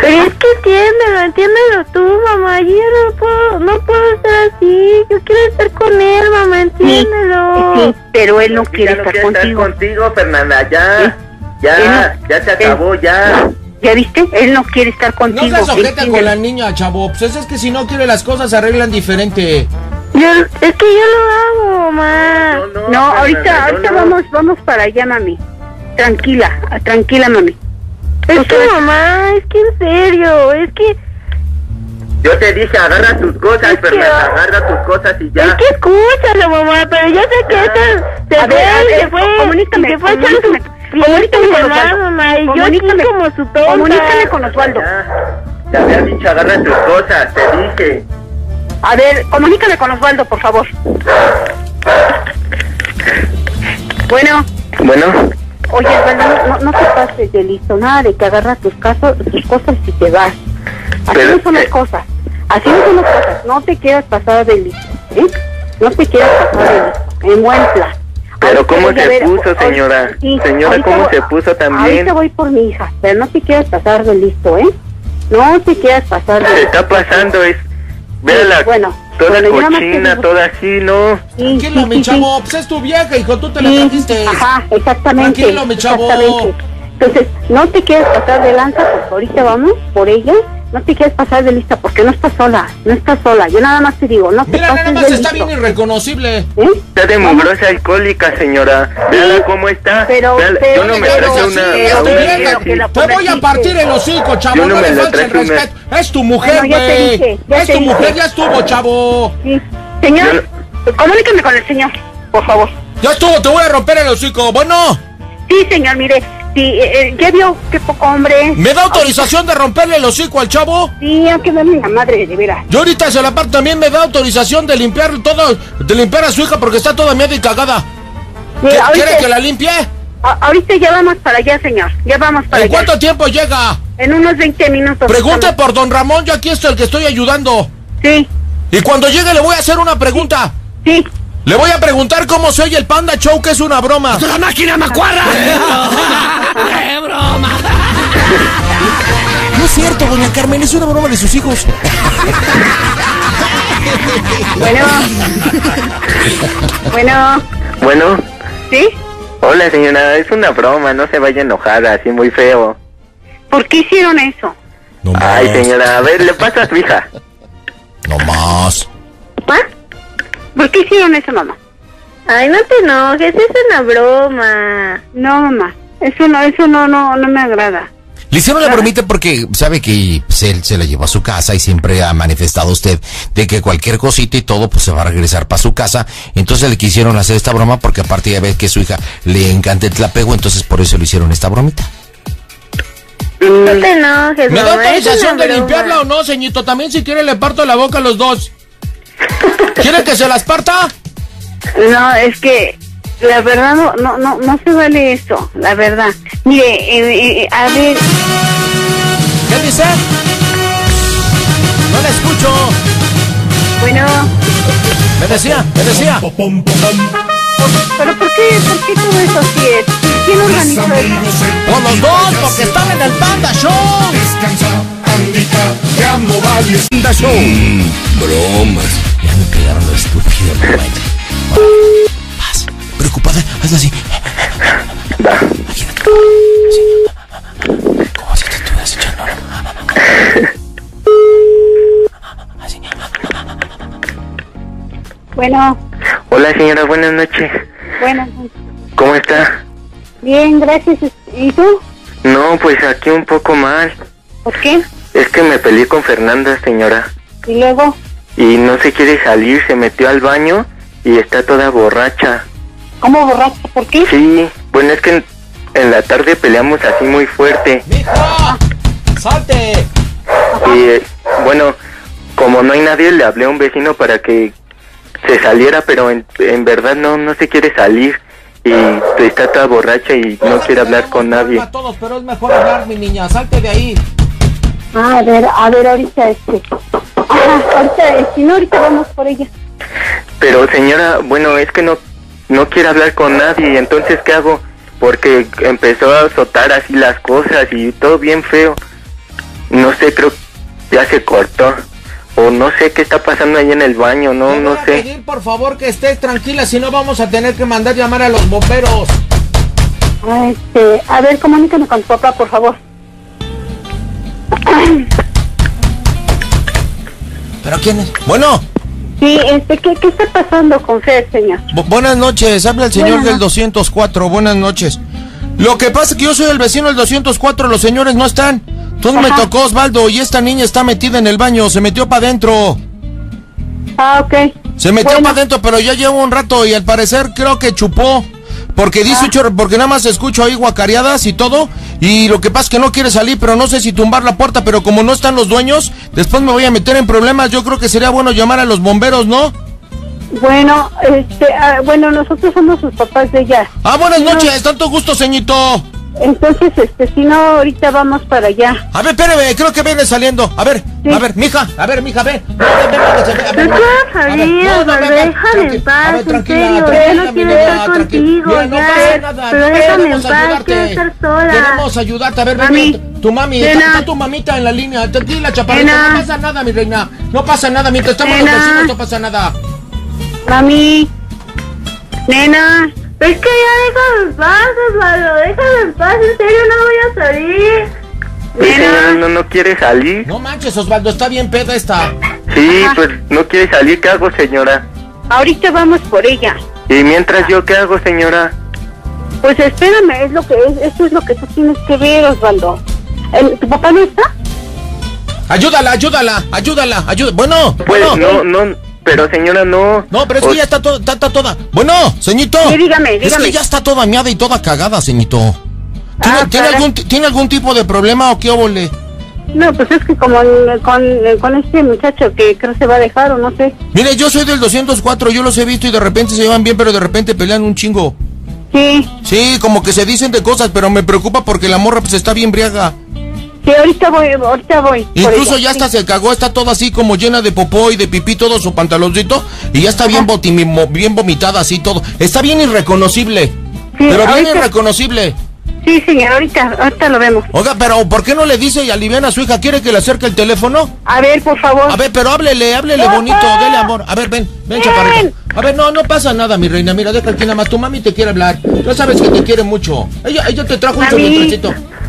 Pero es que entiéndelo, entiéndelo tú, mamá. Yo no puedo, no puedo estar así. Yo quiero estar con él, mamá, entiéndelo. Sí, pero él no quiere ya no estar quiere estar contigo. contigo, Fernanda, ¿Eh? ya. Ya, ya se acabó, ya. ¿Ya viste? Él no quiere estar No contigo. seas ojeta con la niña, chavo. Pues es que si no quiere las cosas se arreglan diferente. Yo, es que yo lo amo, mamá. No, no, No, ahorita, no, ahorita no. vamos, vamos para allá, mami. Tranquila, ah, tranquila, mami. Es que mamá, es que en serio, es que, Yo te dije, agarra tus cosas, Es que- Fernanda, agarra tus cosas y ya. es que escúchalo, mamá, pero yo sé que esta se A fue, ver, a ver, se fue, comunícame, se fue su comunícame, comunícame con Osvaldo. mamá, y yo Comunícame, como su tonta. Comunícame con Osvaldo. Ya, te había dicho, agarra tus cosas, te dije. A ver, comunícame con Osvaldo, por favor. Bueno, Bueno, oye, no, no, no te pases de listo, nada de que agarras tus, casos, tus cosas y te vas. Así Pero, no son las eh, cosas. Así no son las cosas. No te quieras pasar de listo, ¿eh? No te quieras pasar de listo. En buen plan. Pero Ahorita ¿cómo se ver- puso, señora? sí, Señora, ¿cómo voy- se puso también? Ahorita voy por mi hija, pero no te quieras pasar de listo, ¿eh? No te quieras pasar de se listo. está pasando, es... Sí, bueno, toda cochina, toda así, ¿no? Sí, Tranquilo, sí, mi sí, chavo. Pues es tu vieja, hijo. Tú te la sí. trajiste. Ajá, exactamente. Tranquilo, mi chavo. Exactamente. Entonces, no te quieras pasar de lanza porque ahorita vamos por ella. No te quieras pasar de lista porque no estás sola, no estás sola. Yo nada más te digo, no te Mira, pases nada más de está listo. bien irreconocible. ¿Eh? Está de mugrosa alcohólica, señora. Véala cómo está. pero- Véala, pero- yo no me pero traje una... pero pero la. Te voy a partir el hocico, chavo. Yo no, no me le la faltes el una- respeto. Es tu mujer, Bueno, ya te güey. dije, ya es tu dije. mujer, ya estuvo, chavo. Sí. Señor, comuníqueme con el señor, por favor. Ya estuvo, te voy a romper el hocico. Bueno, Sí, señor, mire, sí, eh, eh, ya vio qué poco hombre. ¿me da autorización de romperle el hocico al chavo? Sí, aunque darme la madre, de veras. Yo ahorita se la parto también me da autorización de limpiar todo, de limpiar a su hija porque está toda miedo y cagada. Sí, ¿Qué- ahorita, ¿Quiere que la limpie? a- ahorita ya vamos para allá, señor. Ya vamos para ¿En allá. cuánto tiempo llega? En unos 20 minutos. Pregunte por don Ramón, yo aquí estoy el que estoy ayudando. Sí, Y cuando llegue le voy a hacer una pregunta. sí. Le voy a preguntar cómo se oye el Panda Show, que es una broma. ¡La máquina macuarra! ¡Qué broma! No es cierto, doña Carmen, es una broma de sus hijos. Bueno. bueno, Bueno, ¿sí? hola señora, es una broma, no se vaya enojada, así muy feo. ¿Por qué hicieron eso? No más. Ay, señora, a ver, le pasa a su hija. No más. ¿Ah? ¿Por qué hicieron eso, mamá? Ay, no te enojes, es una broma. No, mamá. Eso no, eso no, no, no me agrada. Le hicieron la bromita porque sabe que él se la llevó a su casa y siempre ha manifestado usted de que cualquier cosita y todo pues se va a regresar para su casa. Entonces le quisieron hacer esta broma porque aparte ya ve que su hija le encanta el tlapego, entonces por eso le hicieron esta bromita. No te enojes, ¿Me da autorización de broma. limpiarla o no, señito? También si quiere le parto la boca a los dos. ¿Quiere que se las parta? No, es que la verdad no, no, no, no se vale eso, la verdad. Mire, eh, eh, a ver, ¿Qué dice? No la escucho. bueno, Me decía, me decía. pero ¿por qué, por qué todo eso así es? ¿Quién organizó eso? Por los dos, porque están en el Panda Show. Panda Show. Bromas. Ya me pegaron lo estúpido, no manches. Ver, hazle así. Va. ¿Cómo si te estuvieras echando? Así. Bueno, Hola señora, buenas noches. bueno, ¿Cómo está? bien, gracias. ¿Y tú? No, pues aquí un poco mal. ¿Por qué? Es que me peleé con Fernanda, señora. Y luego, Y no se quiere salir, se metió al baño y está toda borracha. ¿cómo borraste? ¿Por qué? Sí, bueno, es que en, en la tarde peleamos así muy fuerte. ¡Mija! ¡Salte! Y eh, bueno, como no hay nadie, le hablé a un vecino para que se saliera, pero en, en verdad no, no se quiere salir. Y está toda borracha y no quiere hablar con nadie. A todos, pero es mejor hablar, mi niña. Salte de ahí. Ah, a ver, a ver, ahorita este. Ajá, ahorita, si no, ahorita vamos por ella. Pero señora, bueno, es que no, no quiere hablar con nadie, entonces ¿qué hago? Porque empezó a azotar así las cosas y todo bien feo. No sé, creo que ya se cortó. O no sé qué está pasando ahí en el baño, no, Te no voy a sé. pedir, por favor, que estés tranquila, si no vamos a tener que mandar llamar a los bomberos. Ah, este, a ver, comunícame con tu papá, por favor. ¿Pero quién es? Bueno, Sí, este, ¿qué, qué está pasando con Fer, señor? bu- buenas noches. Habla el señor Buenas del 204. Buenas noches. Lo que pasa es que yo soy el vecino del 204. Los señores no están. Entonces me tocó Osvaldo y esta niña está metida en el baño. Se metió para adentro. Ah, ok. Se metió Bueno. para adentro, pero ya lleva un rato y al parecer creo que chupó. Porque dice Ah. porque nada más escucho ahí guacareadas y todo. Y lo que pasa es que no quiere salir, pero no sé si tumbar la puerta. Pero como no están los dueños, después me voy a meter en problemas. Yo creo que sería bueno llamar a los bomberos, ¿no? Bueno, este, ah, bueno, nosotros somos sus papás de ella. Ah, buenas No. noches, tanto gusto, ceñito. Entonces, este, si no, ahorita vamos para allá. A ver, espérame, creo que viene saliendo. A ver, Sí. a ver, mija, a ver, mija, ve, déjame en paz, a ver, en tranquila, serio, tranquila, ya no mi quiero estar tranquila. contigo, Mira, no ya, pasa nada, pero déjame en paz, ayudarte. quiero estar sola. Queremos ayudarte, a ver, Mami, tu mami, está, está tu mamita en la línea, tranquila, chaparrita, no pasa nada, mi reina, no pasa nada, mientras estamos los vecinos no pasa nada. Mami, nena, Es que ya déjame en paz, Osvaldo, déjame en paz, en serio no voy a salir. Señora, no, no quiere salir. No manches, Osvaldo, está bien peda esta. Sí, pues no quiere salir, ¿qué hago, señora? ahorita vamos por ella. Y mientras yo, ¿qué hago, señora? Pues espérame, es lo que es, eso es lo que tú tienes que ver, Osvaldo. El- ¿Tu papá no está? Ayúdala, ayúdala, ayúdala, ayúdala. Bueno, Pues bueno. no, no, pero señora, no. No, pero es O- que ya está, toda, está, está toda. Bueno, ceñito. Sí, dígame, Es dígame. que ya está toda miada y toda cagada, ceñito. ¿Tiene, Ah, ¿tiene caray. algún, ti- ¿Tiene algún tipo de problema o qué óvole? No, pues es que como con, con este muchacho que creo se va a dejar o no sé. Mire, yo soy del 204, yo los he visto y de repente se llevan bien, pero de repente pelean un chingo. Sí, Sí, como que se dicen de cosas, pero me preocupa porque la morra pues está bien briaga. Sí, ahorita voy, ahorita voy. Incluso ya sí. hasta se cagó, está toda así como llena de popó y de pipí todo su pantaloncito y ya está bien, botimi- bien vomitada así todo. Está bien irreconocible. pero bien irreconocible. Sí, señor, ahorita, ahorita lo vemos. Oiga, pero ¿por qué no le dice y aliviana a su hija? ¿Quiere que le acerque el teléfono? A ver, por favor. A ver, pero háblele, háblele bonito, dele amor. A ver, ven, ven, chaparrito. A ver, no, no pasa nada, mi reina. Mira, deja aquí nada más. Tu mami te quiere hablar. Ya sabes que te quiere mucho. Ella, ella te trajo un Mami.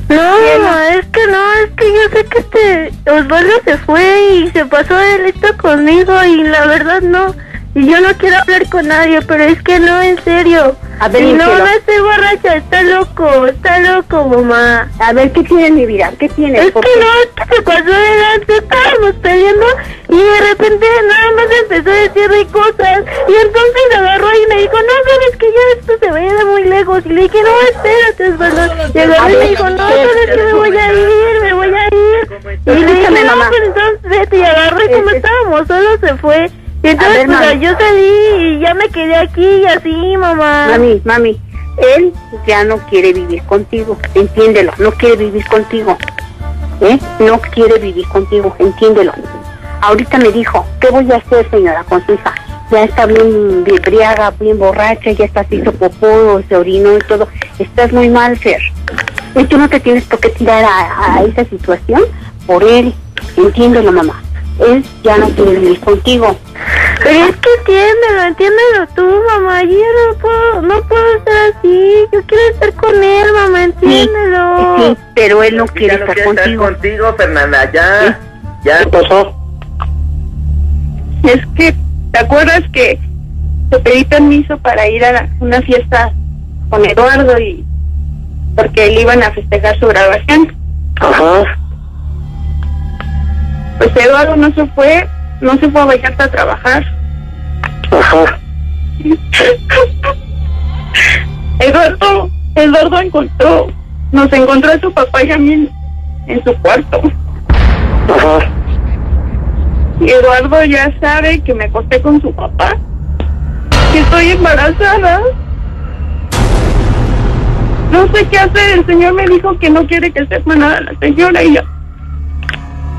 No, es que no, es que yo sé que este Osvaldo se fue y se pasó el esto conmigo y la verdad no. Y yo no quiero hablar con nadie, pero es que no, en serio. A ver, no, no estoy borracha, está loco, está loco, mamá. A ver, ¿qué tiene mi vida? ¿Qué tiene? Es ¿Por que qué? no, es que se pasó de lanza, estábamos peleando y de repente nada más empezó a decirme cosas y entonces agarró y me dijo, no, sabes que ya esto se va a ir muy lejos y le dije, no, espérate, Osvaldo. Y agarró y me dijo, no, sabes que me voy a ir, me voy a ir. Y le dije, no, mamá. pero entonces vete y agarró y como estábamos solos se fue. Entonces ver, pues, yo salí y ya me quedé aquí y así, mamá. Mami, mami, él ya no quiere vivir contigo, entiéndelo, no quiere vivir contigo, ¿eh? No quiere vivir contigo, entiéndelo. Ahorita me dijo, ¿qué voy a hacer, señora, con su hija? Ya está bien briaga, bien borracha, ya está hizo popó, se orinó y todo. Estás muy mal, Fer. Y tú no te tienes por qué tirar a, a esa situación por él, entiéndelo, mamá. Él ya no quiere vivir contigo. Pero es que entiéndelo, entiéndelo tú, mamá. Yo no puedo, no puedo estar así. Yo quiero estar con él, mamá, entiéndelo. Sí, pero él no quiere estar contigo. contigo, Fernanda, ya. Ya. ¿Qué pasó? Es que, ¿te acuerdas que te pedí permiso para ir a la- una fiesta con Eduardo y porque él iban a festejar su graduación? Ajá. Pues Eduardo no se fue, no se fue a Vallarta a trabajar. Ajá. Eduardo, Eduardo encontró, nos encontró a su papá y a mí en, en su cuarto. Ajá. Y Eduardo ya sabe que me acosté con su papá, que estoy embarazada. No sé qué hacer, el señor me dijo que no quiere que sepa nada la señora y ya.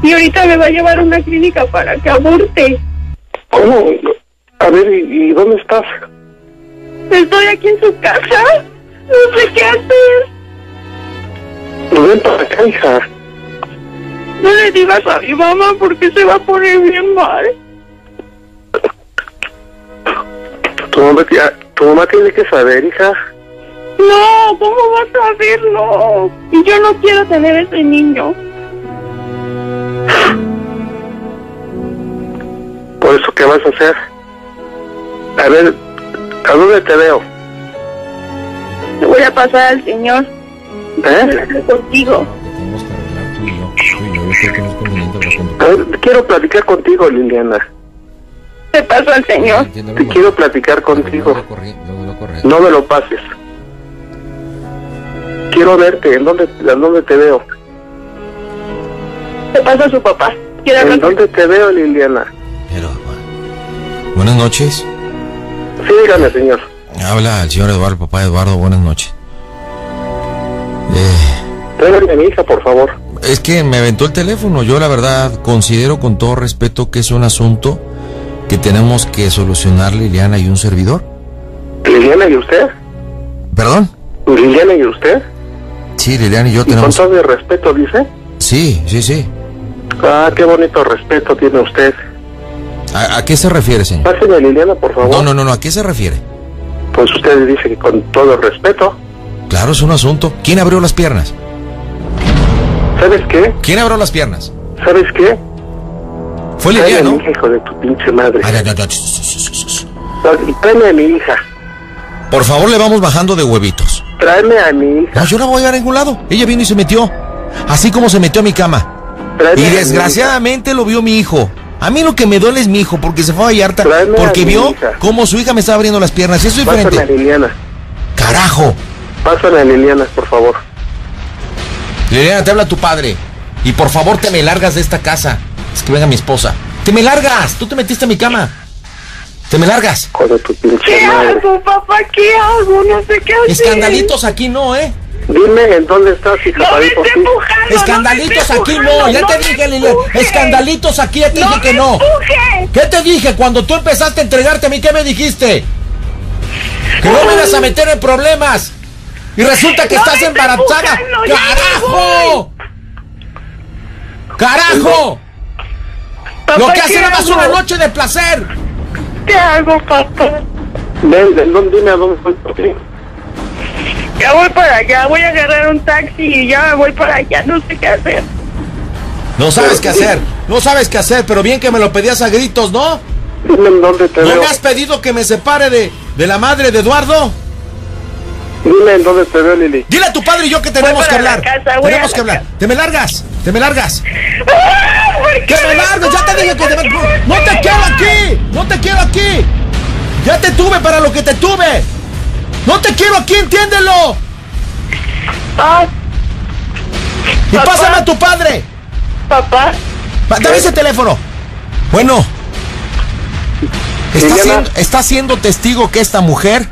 Y ahorita me va a llevar a una clínica para que aborte. ¿Cómo? A ver, ¿y, y dónde estás? Estoy aquí en su casa, no sé qué hacer. Pues ven para acá, hija. No le digas a mi mamá porque se va a poner bien mal. Tu mamá, tía- tu mamá tiene que saber, hija. No, ¿cómo vas a hacerlo? Y yo no quiero tener ese niño. Por eso, ¿qué vas a hacer? A ver, ¿a dónde te veo? Le voy a pasar al señor. ¿Eh? Contigo. Quiero platicar contigo, Liliana. Te paso al señor. Te quiero platicar contigo. No me lo pases. Quiero verte. ¿En dónde, en dónde te veo? Te paso a su papá. Quiero ¿En dónde te veo, Liliana? Buenas noches. Sí, dígame, señor. Habla el señor Eduardo, papá Eduardo, buenas noches. Eh, Tráigame a mi hija, por favor. es que me aventó el teléfono. Yo la verdad considero con todo respeto que es un asunto que tenemos que solucionar Liliana y un servidor. ¿Liliana y usted? ¿Perdón? ¿Liliana y usted? Sí, Liliana y yo Y con tenemos... todo el respeto, dice. Sí, sí, sí. Ah, qué bonito respeto tiene usted. ¿A, a qué se refiere, señor? Páseme a Liliana, por favor. No, no, no, no, ¿a qué se refiere? Pues usted dice que con todo respeto. Claro, es un asunto. ¿Quién abrió las piernas? ¿Sabes qué? ¿Quién abrió las piernas? ¿Sabes qué? Fue Liliana, ¿no? hijo de tu pinche madre. Ay, no, no, No, Tráeme a mi hija. Por favor, le vamos bajando de huevitos. Tráeme a mi hija. No, yo no voy a ningún lado. Ella vino y se metió. Así como se metió a mi cama. Tráeme Y desgraciadamente lo vio mi hijo. A mí lo que me duele es mi hijo, porque se fue a Vallarta, Tráeme porque vio hija. cómo su hija me estaba abriendo las piernas. Y eso es hija. Pásame a diferente. Liliana. ¡Carajo! Pásame a Liliana, por favor. Liliana, te habla tu padre. Y por favor, te me largas de esta casa. Es que venga mi esposa. ¡Te me largas! Tú te metiste a mi cama. ¡Te me largas! Tu pinche ¿Qué madre. hago, papá? ¿Qué hago? No sé qué hacer. Escandalitos aquí no, ¿eh? Dime en dónde estás, hija, No me esté empujando. Escandalitos no me aquí no, ya te dije, empuje. Escandalitos aquí ya te dije que no. empuje. ¿Qué te dije cuando tú empezaste a entregarte a mí? ¿Qué me dijiste? Que no me vas a meter en problemas. Y resulta que No estás embarazada. ¡Carajo! ¡Carajo! Papá, Lo que ¿qué hace nada más una noche de placer. ¿Qué hago, papá? Ven, ven, ¿dónde- dime a dónde ti. Ya voy para allá, voy a agarrar un taxi y ya voy para allá, no sé qué hacer. No sabes qué hacer. No sabes qué hacer, pero bien que me lo pedías a gritos, ¿no? Dime en dónde te ¿No veo. me has pedido que me separe de, de la madre de Eduardo? Dime en dónde te veo, Lili. Dile a tu padre y yo que tenemos que la hablar. casa, tenemos que la hablar. Te me largas. Te me largas. ¡Ah! ¿Por ¡Que qué me largues! ¡Ya te dije que te me... ¡No te quiero aquí! ¡No te quiero aquí! ¡Ya te tuve para lo que te tuve! ¡No te quiero aquí, entiéndelo! Ah, ¡Y Papá. pásame a tu padre! papá, Dame ese teléfono. Bueno. Está Liliana. siendo, está siendo testigo que esta mujer,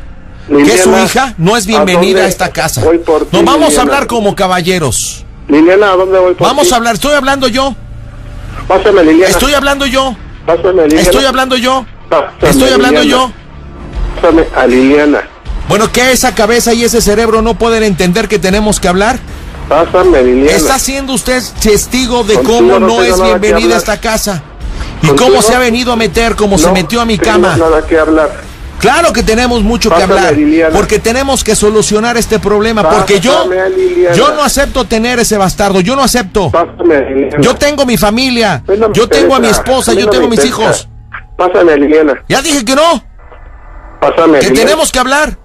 que es su Liliana, hija, no es ¿a bienvenida a esta casa. voy por ti, Nos vamos a Liliana? hablar como caballeros. Liliana, ¿a dónde voy por Vamos ti? a hablar. Estoy hablando yo. Pásame Liliana. Estoy hablando yo. Pásame Liliana. Estoy hablando yo. Pásame Estoy hablando Liliana. yo. Pásame a Liliana. Bueno, que esa cabeza y ese cerebro no pueden entender que tenemos que hablar. Pásame Liliana. Está siendo usted testigo de Contigo cómo no es bienvenida a esta casa. ¿Y cómo se ha venido a meter, como se metió a mi cama? nada que hablar. Claro que tenemos mucho que Pásame hablar, Liliana. porque tenemos que solucionar este problema, porque yo, yo no acepto tener ese bastardo, yo no acepto. Pásame. Yo tengo mi familia, no yo tengo a mi esposa, A yo no tengo mis interesa. hijos. Pásame a Liliana. Ya dije que no, Pásame que Liliana. tenemos que hablar.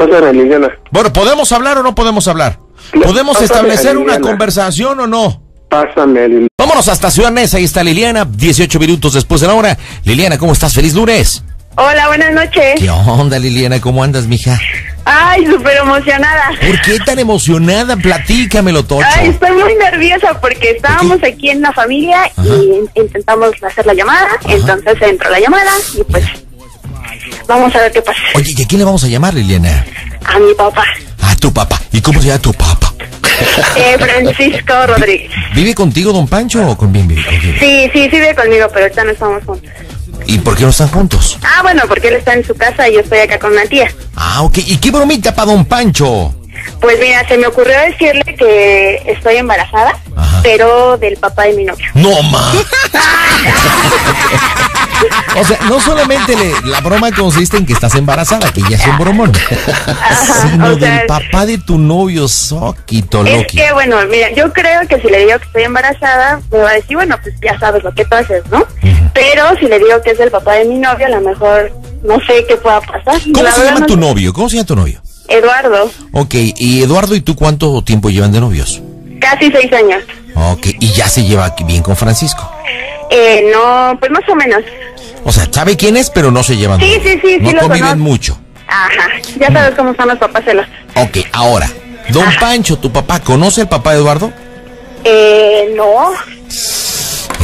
Pásame a Liliana. Bueno, ¿podemos hablar o no podemos hablar? ¿Podemos pásame establecer una conversación o no? Pásame a Liliana. Vámonos hasta Ciudad Neza, ahí está Liliana, 18 minutos después de la hora. Liliana, ¿cómo estás? Feliz lunes. Hola, buenas noches. ¿Qué onda, Liliana? ¿Cómo andas, mija? Ay, súper emocionada. ¿Por qué tan emocionada? Platícamelo, Tocho. Ay, estoy muy nerviosa porque estábamos aquí en la familia y in- intentamos hacer la llamada, entonces entró la llamada y pues vamos a ver qué pasa. Oye, ¿y a quién le vamos a llamar, Liliana? A mi papá, A tu papá. ¿Y cómo se llama tu papá? eh, Francisco Rodríguez. ¿Vive contigo, don Pancho, o con bien vive? Sí, sí, sí vive conmigo, pero ahorita no estamos juntos. ¿Y por qué no están juntos? Ah, bueno, porque él está en su casa y yo estoy acá con una tía. Ah, ok. ¿Y qué bromita para don Pancho? Pues mira, se me ocurrió decirle que estoy embarazada, pero del papá de mi novio. No, ma. O sea, no solamente le- la broma consiste en que estás embarazada, que ya es un bromón, sino sea, del papá de tu novio, Soquito Es que, bueno, mira, yo creo que si le digo que estoy embarazada, me va a decir, bueno, pues ya sabes lo que tú haces, ¿no? Pero si le digo que es el papá de mi novio, a lo mejor no sé qué pueda pasar. ¿Cómo La se llama no tu sé. novio? ¿Cómo se llama tu novio? Eduardo, Ok, y Eduardo y tú cuánto tiempo llevan de novios? casi seis años. Ok, y ya se lleva bien con Francisco. Eh, no, pues más o menos. O sea, sabe quién es, pero no se llevan. Sí, sí, sí, No sí lo conviven mucho. Ajá, ya sabes cómo son los papás celos. Ok, ahora, don Pancho, tu papá, ¿conoce al papá de Eduardo? Eh, no.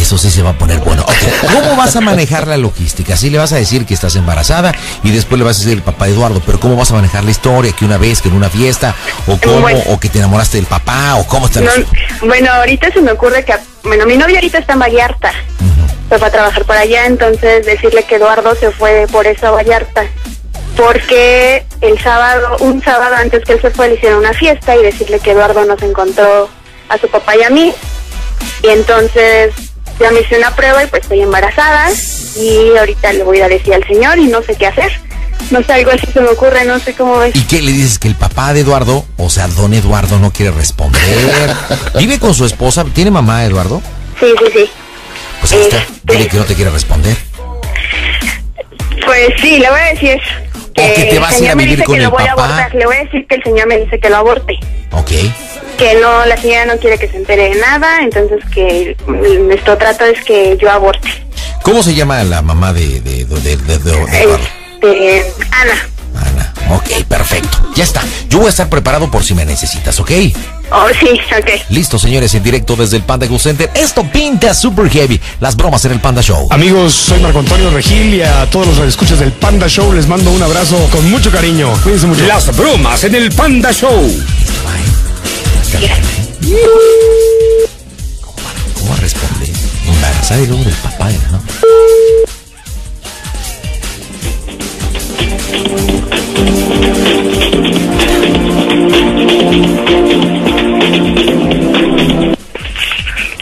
Eso sí se va a poner bueno. Ok, ¿Cómo vas a manejar la logística? Sí le vas a decir que estás embarazada y después le vas a decir el papá de Eduardo, pero ¿cómo vas a manejar la historia? ¿Que una vez, que en una fiesta? ¿O cómo? Bueno. ¿O que te enamoraste del papá? ¿O cómo está No, bueno, ahorita se me ocurre que, bueno, mi novio ahorita está en Vallarta. Se fue a trabajar por allá, entonces decirle que Eduardo se fue por eso a Vallarta. Porque el sábado, un sábado antes que él se fue, le hicieron una fiesta y decirle que Eduardo nos encontró a su papá y a mí. Y entonces ya me hice una prueba y pues estoy embarazada. Y ahorita le voy a decir al señor y no sé qué hacer. No sé, algo así se me ocurre, no sé cómo ves. ¿Y qué le dices? Que el papá de Eduardo, o sea, don Eduardo, no quiere responder. ¿Vive con su esposa? ¿Tiene mamá Eduardo? Sí, sí, sí. Pues ahí está. Dile que no te quiere responder. Pues sí, le voy a decir. que te vas a el ir a vivir con que el papá. abortar. Le voy a decir que el señor me dice que lo aborte. Ok. Que no, la señora no quiere que se entere de nada, entonces que mm, nuestro trato es que yo aborte. ¿Cómo se llama la mamá de, de, de, de- de- de Ok, perfecto. Ya está. Yo voy a estar preparado por si me necesitas, ¿ok? Oh, sí, ok. Listo, señores, en directo desde el Panda Go Center. Esto pinta super heavy. Las bromas en el Panda Show. Amigos, soy Marco Antonio Regil y a todos los escuchas del Panda Show les mando un abrazo con mucho cariño. Cuídense mucho. Las bromas en el Panda Show. ¿Cómo va a responder? Embarazada y luego del papá, ¿no?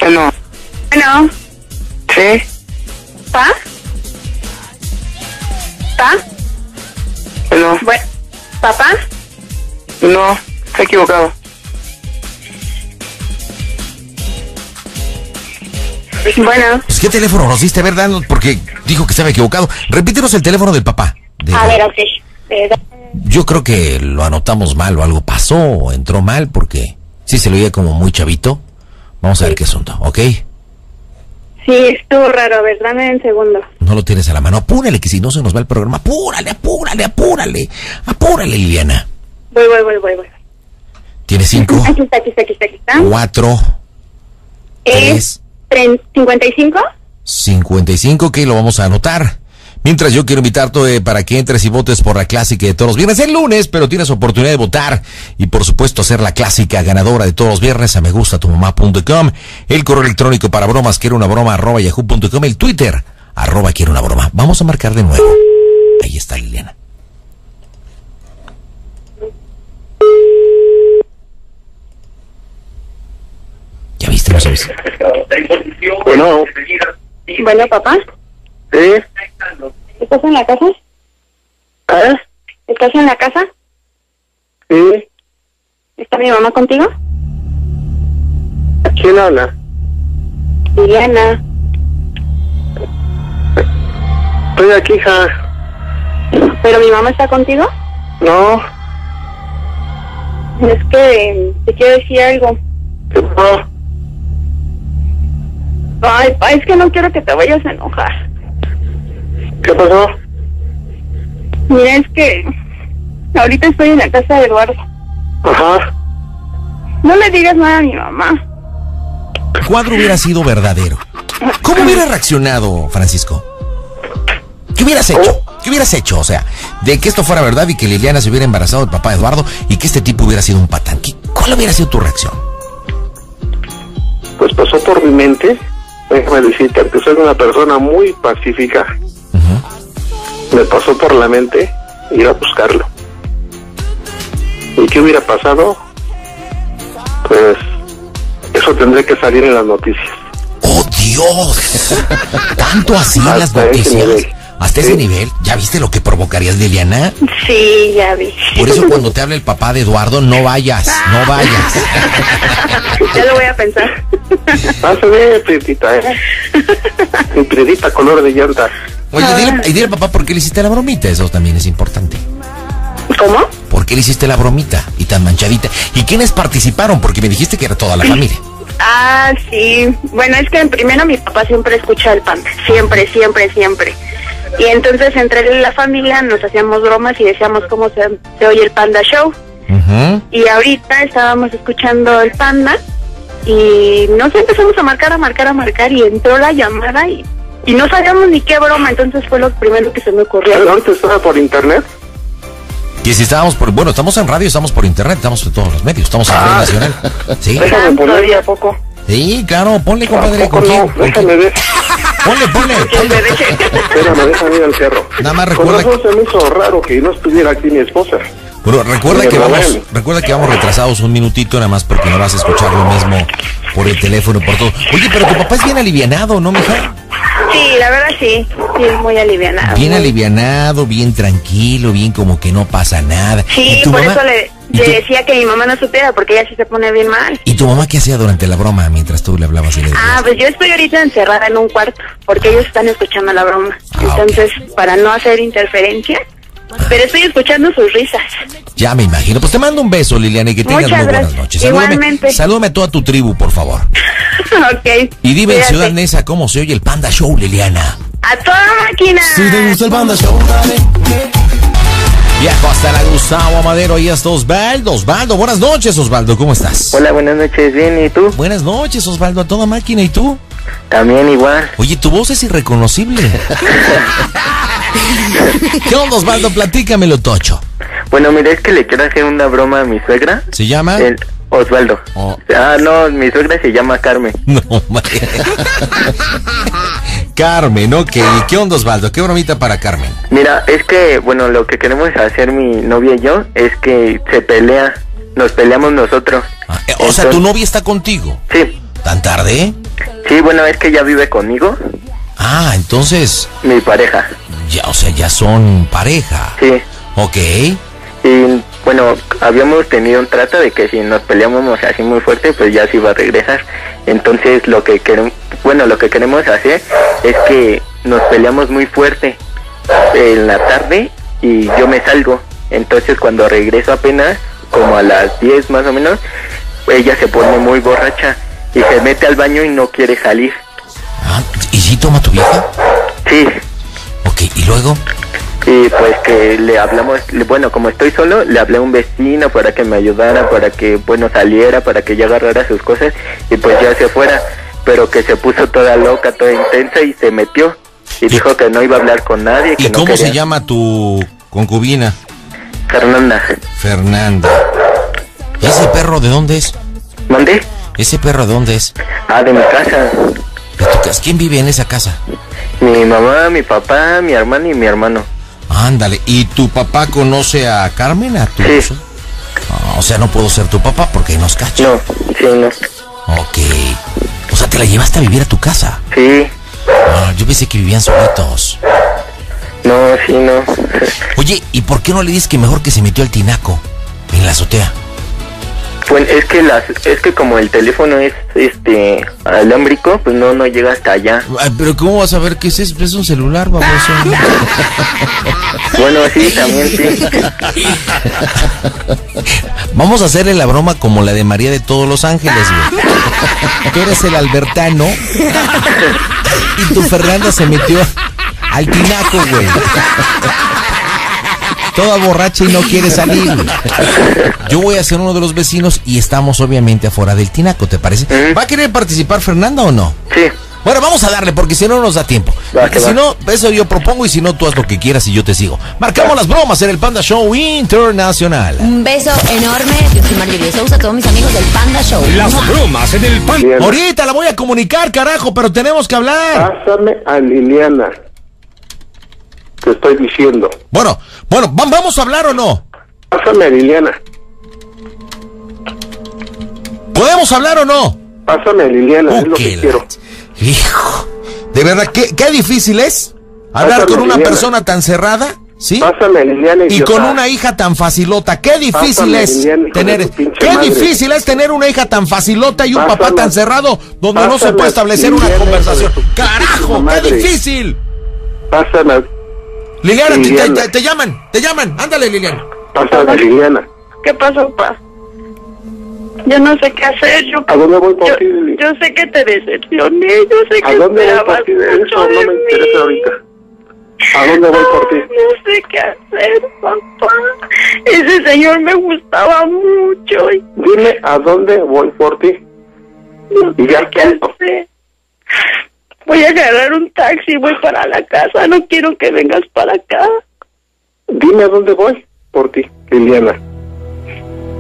Bueno, Bueno, ¿sí? ¿pa? ¿Pa? Bueno, Bueno, ¿papá? no, está equivocado. Bueno, Pues, ¿Qué teléfono nos diste, verdad? Porque dijo que estaba equivocado. Repítenos el teléfono del papá. De- a ver, ok. Eh, Yo creo que lo anotamos mal o algo pasó o entró mal porque sí se lo oía como muy chavito. Vamos a ver qué asunto, ¿ok? sí, estuvo raro. A ver, dame un segundo. No lo tienes a la mano. Apúrale, que si no se nos va el programa. Apúrale, apúrale, apúrale. Apúrale, Liliana. Voy, voy, voy, voy, voy. Tiene cinco, Aquí está, aquí está, aquí está, aquí está. cuatro, Es tren- 55 55, que lo vamos a anotar. Mientras yo quiero invitarte eh, para que entres y votes por la clásica de todos los viernes. El lunes, pero tienes oportunidad de votar y por supuesto hacer la clásica ganadora de todos los viernes a me gusta tu mamá.com, el correo electrónico para bromas quiero una broma arroba yahoo.com, el Twitter arroba quiero una broma. Vamos a marcar de nuevo. Ahí está Liliana. ¿Ya viste? ¿No sabes? Bueno, Bueno, papá, ¿estás en la casa? ¿Eh? ¿Estás en la casa? ¿Sí? ¿Está mi mamá contigo? ¿Quién habla? Liliana. Estoy aquí, hija. ¿Pero mi mamá está contigo? No, Es que te quiero decir algo. ¿qué pasó? Ay, pa, es que no quiero que te vayas a enojar. ¿Qué pasó? Mira, es que ahorita estoy en la casa de Eduardo. Ajá. No le digas nada a mi mamá. El cuadro hubiera sido verdadero. ¿Cómo hubiera reaccionado, Francisco? ¿Qué hubieras hecho? ¿Qué hubieras hecho? O sea, de que esto fuera verdad y que Liliana se hubiera embarazado del papá de Eduardo y que este tipo hubiera sido un patán. ¿Qué- ¿Cuál hubiera sido tu reacción? Pues pasó por mi mente. Déjame decirte que soy una persona muy pacífica. Me pasó por la mente ir a buscarlo. ¿Y qué hubiera pasado? Pues eso tendré que salir en las noticias. ¡Oh, Dios! ¿Tanto así las noticias? ¿Hasta ese nivel? ¿Ya viste lo que provocarías, Liliana? Sí, ya vi. Por eso cuando te habla el papá de Eduardo, no vayas, no vayas. ya lo voy a pensar. Ah, se ve, Prietita, ¿eh? Prietita color de llanta. Oye, dile, y dile al papá por qué le hiciste la bromita, eso también es importante. ¿Cómo? ¿Por qué le hiciste la bromita y tan manchadita? ¿Y quiénes participaron? Porque me dijiste que era toda la familia. Ah, sí. Bueno, es que primero mi papá siempre escucha el panda. Siempre, siempre, siempre. Y entonces entre la familia nos hacíamos bromas y decíamos cómo se, se oye el panda show. Y ahorita estábamos escuchando el panda y no sé, empezamos a marcar, a marcar, a marcar y entró la llamada y, y no sabíamos ni qué broma. Entonces fue lo primero que se me ocurrió. ¿Ahorita estaba por internet? Que si estábamos por, bueno, estamos en radio, estamos por internet, estamos en todos los medios, estamos en Ah. Radio Nacional. Sí, Déjame ponerle a poco. Sí, claro, ponle, ¿A compadre, ¿con quién? no? ¿Con quién? Déjame ver. Ponle, ponle, ponle. Espérame, déjame ir al cerro. Nada más Con recuerda razón se me hizo raro que no estuviera aquí mi esposa. Bueno, recuerda que vamos, recuerda que vamos retrasados un minutito nada más porque no vas a escuchar lo mismo por el teléfono, por todo. Oye, pero tu papá es bien alivianado, ¿no, mija? Sí, la verdad sí. Sí, muy alivianada. Bien muy- alivianado, bien tranquilo, bien como que no pasa nada. Sí, ¿Y tu por mamá? eso le, ¿Y le decía que mi mamá no supiera porque ella sí se pone bien mal. ¿Y tu mamá qué hacía durante la broma mientras tú le hablabas y le? Ah, pues yo estoy ahorita encerrada en un cuarto porque ellos están escuchando la broma. Ah, Entonces, para no hacer interferencia, pero estoy escuchando sus risas. Ya me imagino. Pues te mando un beso, Liliana, y que tengas Muchas muy buenas gracias. noches. Igualmente. salúdame a toda tu tribu, por favor. ok. Y dime en. Ciudad Neza cómo se oye el Panda Show, Liliana. A toda máquina. el Panda Show, Viajo hasta la Gustavo Amadero y hasta Osvaldo. Osvaldo, buenas noches, Osvaldo, ¿cómo estás? Hola, buenas noches, bien, ¿y tú? Buenas noches, Osvaldo, a toda máquina, ¿y tú? También igual. Oye, tu voz es irreconocible. ¿Qué onda, Osvaldo? Platícamelo, Tocho. Bueno, mira, es que le quiero hacer una broma a mi suegra. ¿Se llama? El Osvaldo. Oh. Ah, no, mi suegra se llama Carmen. No, madre. Carmen, ok. ¿Qué onda, Osvaldo? ¿Qué bromita para Carmen? Mira, es que, bueno, lo que queremos hacer mi novia y yo es que se pelea, nos peleamos nosotros. Ah, eh, o sea, tu novia está contigo. Sí, ¿Tan tarde? sí, bueno, es que ella vive conmigo, Ah, entonces, mi pareja. ya, o sea, ya son pareja. Sí. Ok. Y bueno, habíamos tenido un trato de que si nos peleábamos así muy fuerte, pues ya se iba a regresar. Entonces lo que queremos, bueno, lo que queremos hacer es que nos peleamos muy fuerte en la tarde y yo me salgo. Entonces cuando regreso apenas, como a las 10 más o menos, ella se pone muy borracha y se mete al baño y no quiere salir. Ah, ¿Y si toma tu vieja? Sí, Ok, ¿y luego? Y pues que le hablamos, le- bueno, como estoy solo, le hablé a un vecino para que me ayudara, para que, bueno, saliera, para que ya agarrara sus cosas y pues ya se fuera. Pero que se puso toda loca, toda intensa y se metió. Y dijo que no iba a hablar con nadie. Que ¿Y no cómo se llama tu concubina? Fernanda. Fernanda. ¿Y ese perro de dónde es? ¿Mandé? ¿Ese perro de dónde es? Ah, de mi casa. ¿De tu casa? ¿Quién vive en esa casa? Mi mamá, mi papá, mi hermana y mi hermano. Ándale, ¿y tu papá conoce a Carmen, a tu Sí. esposa? Ah, o sea, no puedo ser tu papá porque nos cacha. No, sí, no. Ok. Te la llevaste a vivir a tu casa. Sí. yo pensé que vivían solitos. No, sí, no. Oye, ¿y por qué no le dices que mejor que se metió al tinaco en la azotea? Pues es que las, es que como el teléfono es este alámbrico, pues no no llega hasta allá. Ay, pero ¿cómo vas a ver qué es eso? Es un celular, baboso. Bueno, sí, también sí. Vamos a hacerle la broma como la de María de todos los ángeles, güey. Tú eres el albertano y tu Fernanda se metió al tinaco, güey. Toda borracha y no quiere salir. Yo voy a ser uno de los vecinos y estamos obviamente afuera del tinaco, ¿te parece? ¿Va a querer participar Fernanda o no? Sí. Bueno, vamos a darle porque si no no nos da tiempo. Va, Porque que si va. no, eso yo propongo y si no, tú haz lo que quieras y yo te sigo. Marcamos las bromas en el Panda Show Internacional. Un beso enorme. Yo soy Marjorie Sousa, todos mis amigos del Panda Show. Las bromas en el Panda. Liliana, Ahorita la voy a comunicar, carajo, pero tenemos que hablar. Pásame a Liliana. Te estoy diciendo. Bueno, bueno, ¿va- ¿vamos a hablar o no? Pásame a Liliana. ¿Podemos hablar o no? Pásame a Liliana, es lo que la- quiero. Hijo, de verdad, ¿qué, qué difícil es hablar Pásame, con una Liliana. persona tan cerrada, ¿sí? Pásame Liliana Y con una hija tan facilota, qué difícil Pásame, es Liliana, tener, qué madre. difícil es tener una hija tan facilota y un papá Pásame. tan cerrado donde no se puede establecer una Liliana, conversación. de tu Carajo, qué difícil. Pásame, a- Liliana, te- te, Liliana. te- llaman, te llaman, ándale Liliana. Liliana. ¿Qué pasó, pa? Yo no sé qué hacer. Yo, ¿A dónde voy por yo, ti, Lili? yo sé que te decepcioné. Yo sé que ¿A dónde voy por ti? mucho Eso de no me mí. interesa ahorita. ¿A dónde voy por ti? No sé qué hacer, papá. Ese señor me gustaba mucho y Dime a dónde voy por ti. no Y ya, sé qué hacer. Voy a agarrar un taxi, voy para la casa. No quiero que vengas para acá. Dime a dónde voy por ti, Liliana.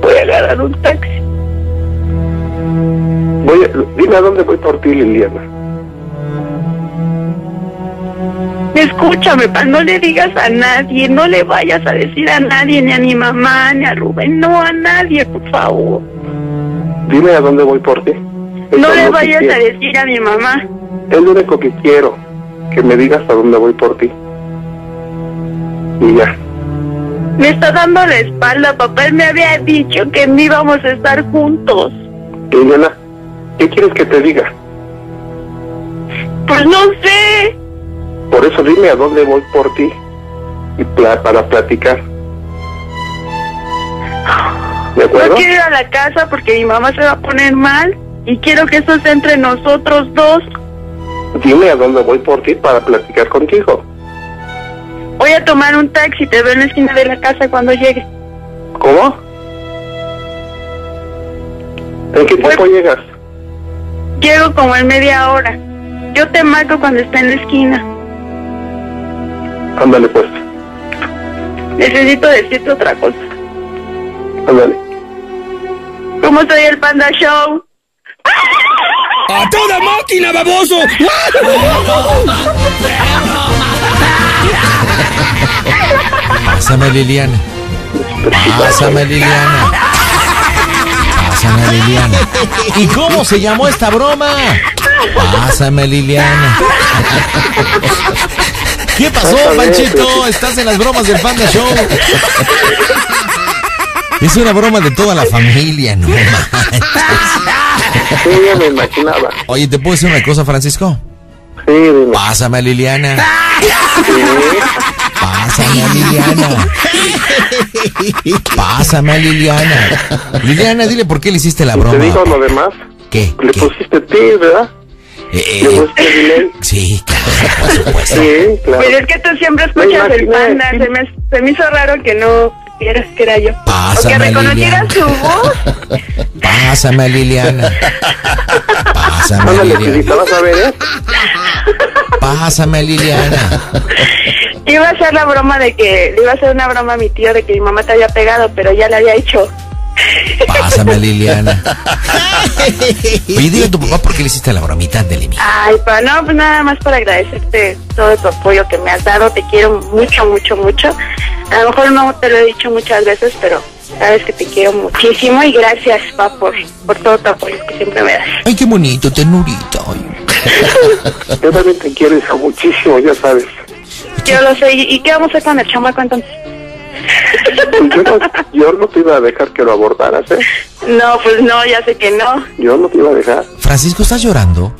Voy a agarrar un taxi. Voy a- dime a dónde voy por ti, Liliana. Escúchame, pa, no le digas a nadie, no le vayas a decir a nadie, ni a mi mamá, ni a Rubén, no a nadie, por favor. Dime a dónde voy por ti. No le vayas a decir a mi mamá. Es lo único que quiero. Que me digas a dónde voy por ti. Y ya. Me está dando la espalda, papá. Él me había dicho que no íbamos a estar juntos. Liliana, ¿qué quieres que te diga? Pues no sé. Por eso dime a dónde voy por ti. Y pla- para platicar. ¿De No acuerdo? quiero ir a la casa porque mi mamá se va a poner mal. Y quiero que eso sea entre nosotros dos. Dime a dónde voy por ti para platicar contigo. Voy a tomar un taxi, te veo en la esquina de la casa cuando llegue. ¿Cómo? ¿En qué tiempo llegas? Llego como en media hora. Yo te marco cuando esté en la esquina. Ándale pues. Necesito decirte otra cosa. Ándale. ¿Cómo soy el Panda Show? ¡A toda máquina, baboso! Pásame Liliana. Pásame Liliana. Pásame Liliana. ¿Y cómo se llamó esta broma? Pásame Liliana. ¿Qué pasó, Panchito? Estás en las bromas del Panda Show. Es una broma de toda la familia, no manches. Sí, ya me imaginaba. Oye, ¿te puedo decir una cosa, Francisco? Sí, dime. Pásame a Liliana. Pásame a Liliana. Pásame a Liliana. Liliana, dile por qué le hiciste la ¿Te broma. digo lo demás? ¿Qué? Le ¿Qué? pusiste ti, ¿verdad? Eh, Le eh, pusiste sí, claro, por supuesto. Sí, claro. Pues es que tú siempre escuchas el Panda. sí. Se me, se me hizo raro que no supieras que era yo. o que Pásame, reconocieras Liliana. su voz. Pásame a Liliana. Pásame Ándale, Liliana. Vas a ver, ¿eh? Pásame a Liliana. Iba a hacer la broma de que, le iba a hacer una broma a mi tío de que mi mamá te había pegado, pero ya le había hecho. Pásame a Liliana. Oye, dile a tu papá por qué le hiciste la bromita de Limi. Ay, pa, no, pues nada más para agradecerte todo tu apoyo que me has dado. Te quiero mucho, mucho, mucho. A lo mejor no te lo he dicho muchas veces, pero sabes que te quiero muchísimo y gracias, pa, por, por todo tu apoyo que siempre me das. Ay, qué bonito, ternurita. Ay. Yo también te quiero, hija, muchísimo, ya sabes. Yo lo sé. ¿Y y qué vamos a hacer con el chamaco entonces? Yo no, yo no te iba a dejar que lo abordaras, ¿eh? No, pues no, ya sé que no. Yo no te iba a dejar. Francisco, ¿estás llorando?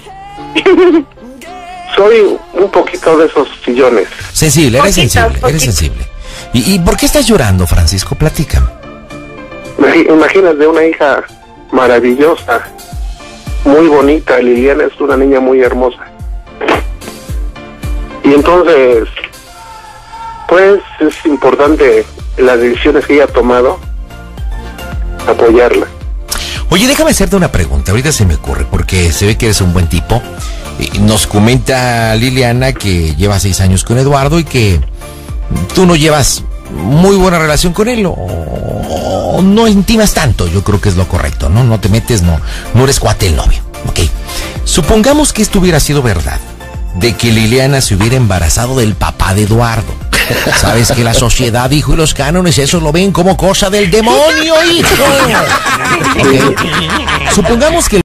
Soy un poquito de esos sillones. Sensible, eres Poquito, sensible, eres sensible. ¿Y, ¿Y por qué estás llorando, Francisco? Platícame. Imagínate una hija maravillosa, muy bonita. Liliana es una niña muy hermosa. Y entonces, pues es importante las decisiones que ella ha tomado, apoyarla. Oye, déjame hacerte una pregunta. Ahorita se me ocurre, porque se ve que eres un buen tipo. Y Nos comenta Liliana que lleva seis años con Eduardo y que tú no llevas muy buena relación con él o no intimas tanto, yo creo que es lo correcto, ¿no? No te metes, no, no eres cuate el novio, ¿ok? Supongamos que esto hubiera sido verdad, de que Liliana se hubiera embarazado del papá de Eduardo. Sabes que la sociedad, hijo, y los cánones, eso lo ven como cosa del demonio, hijo. Ok. Supongamos que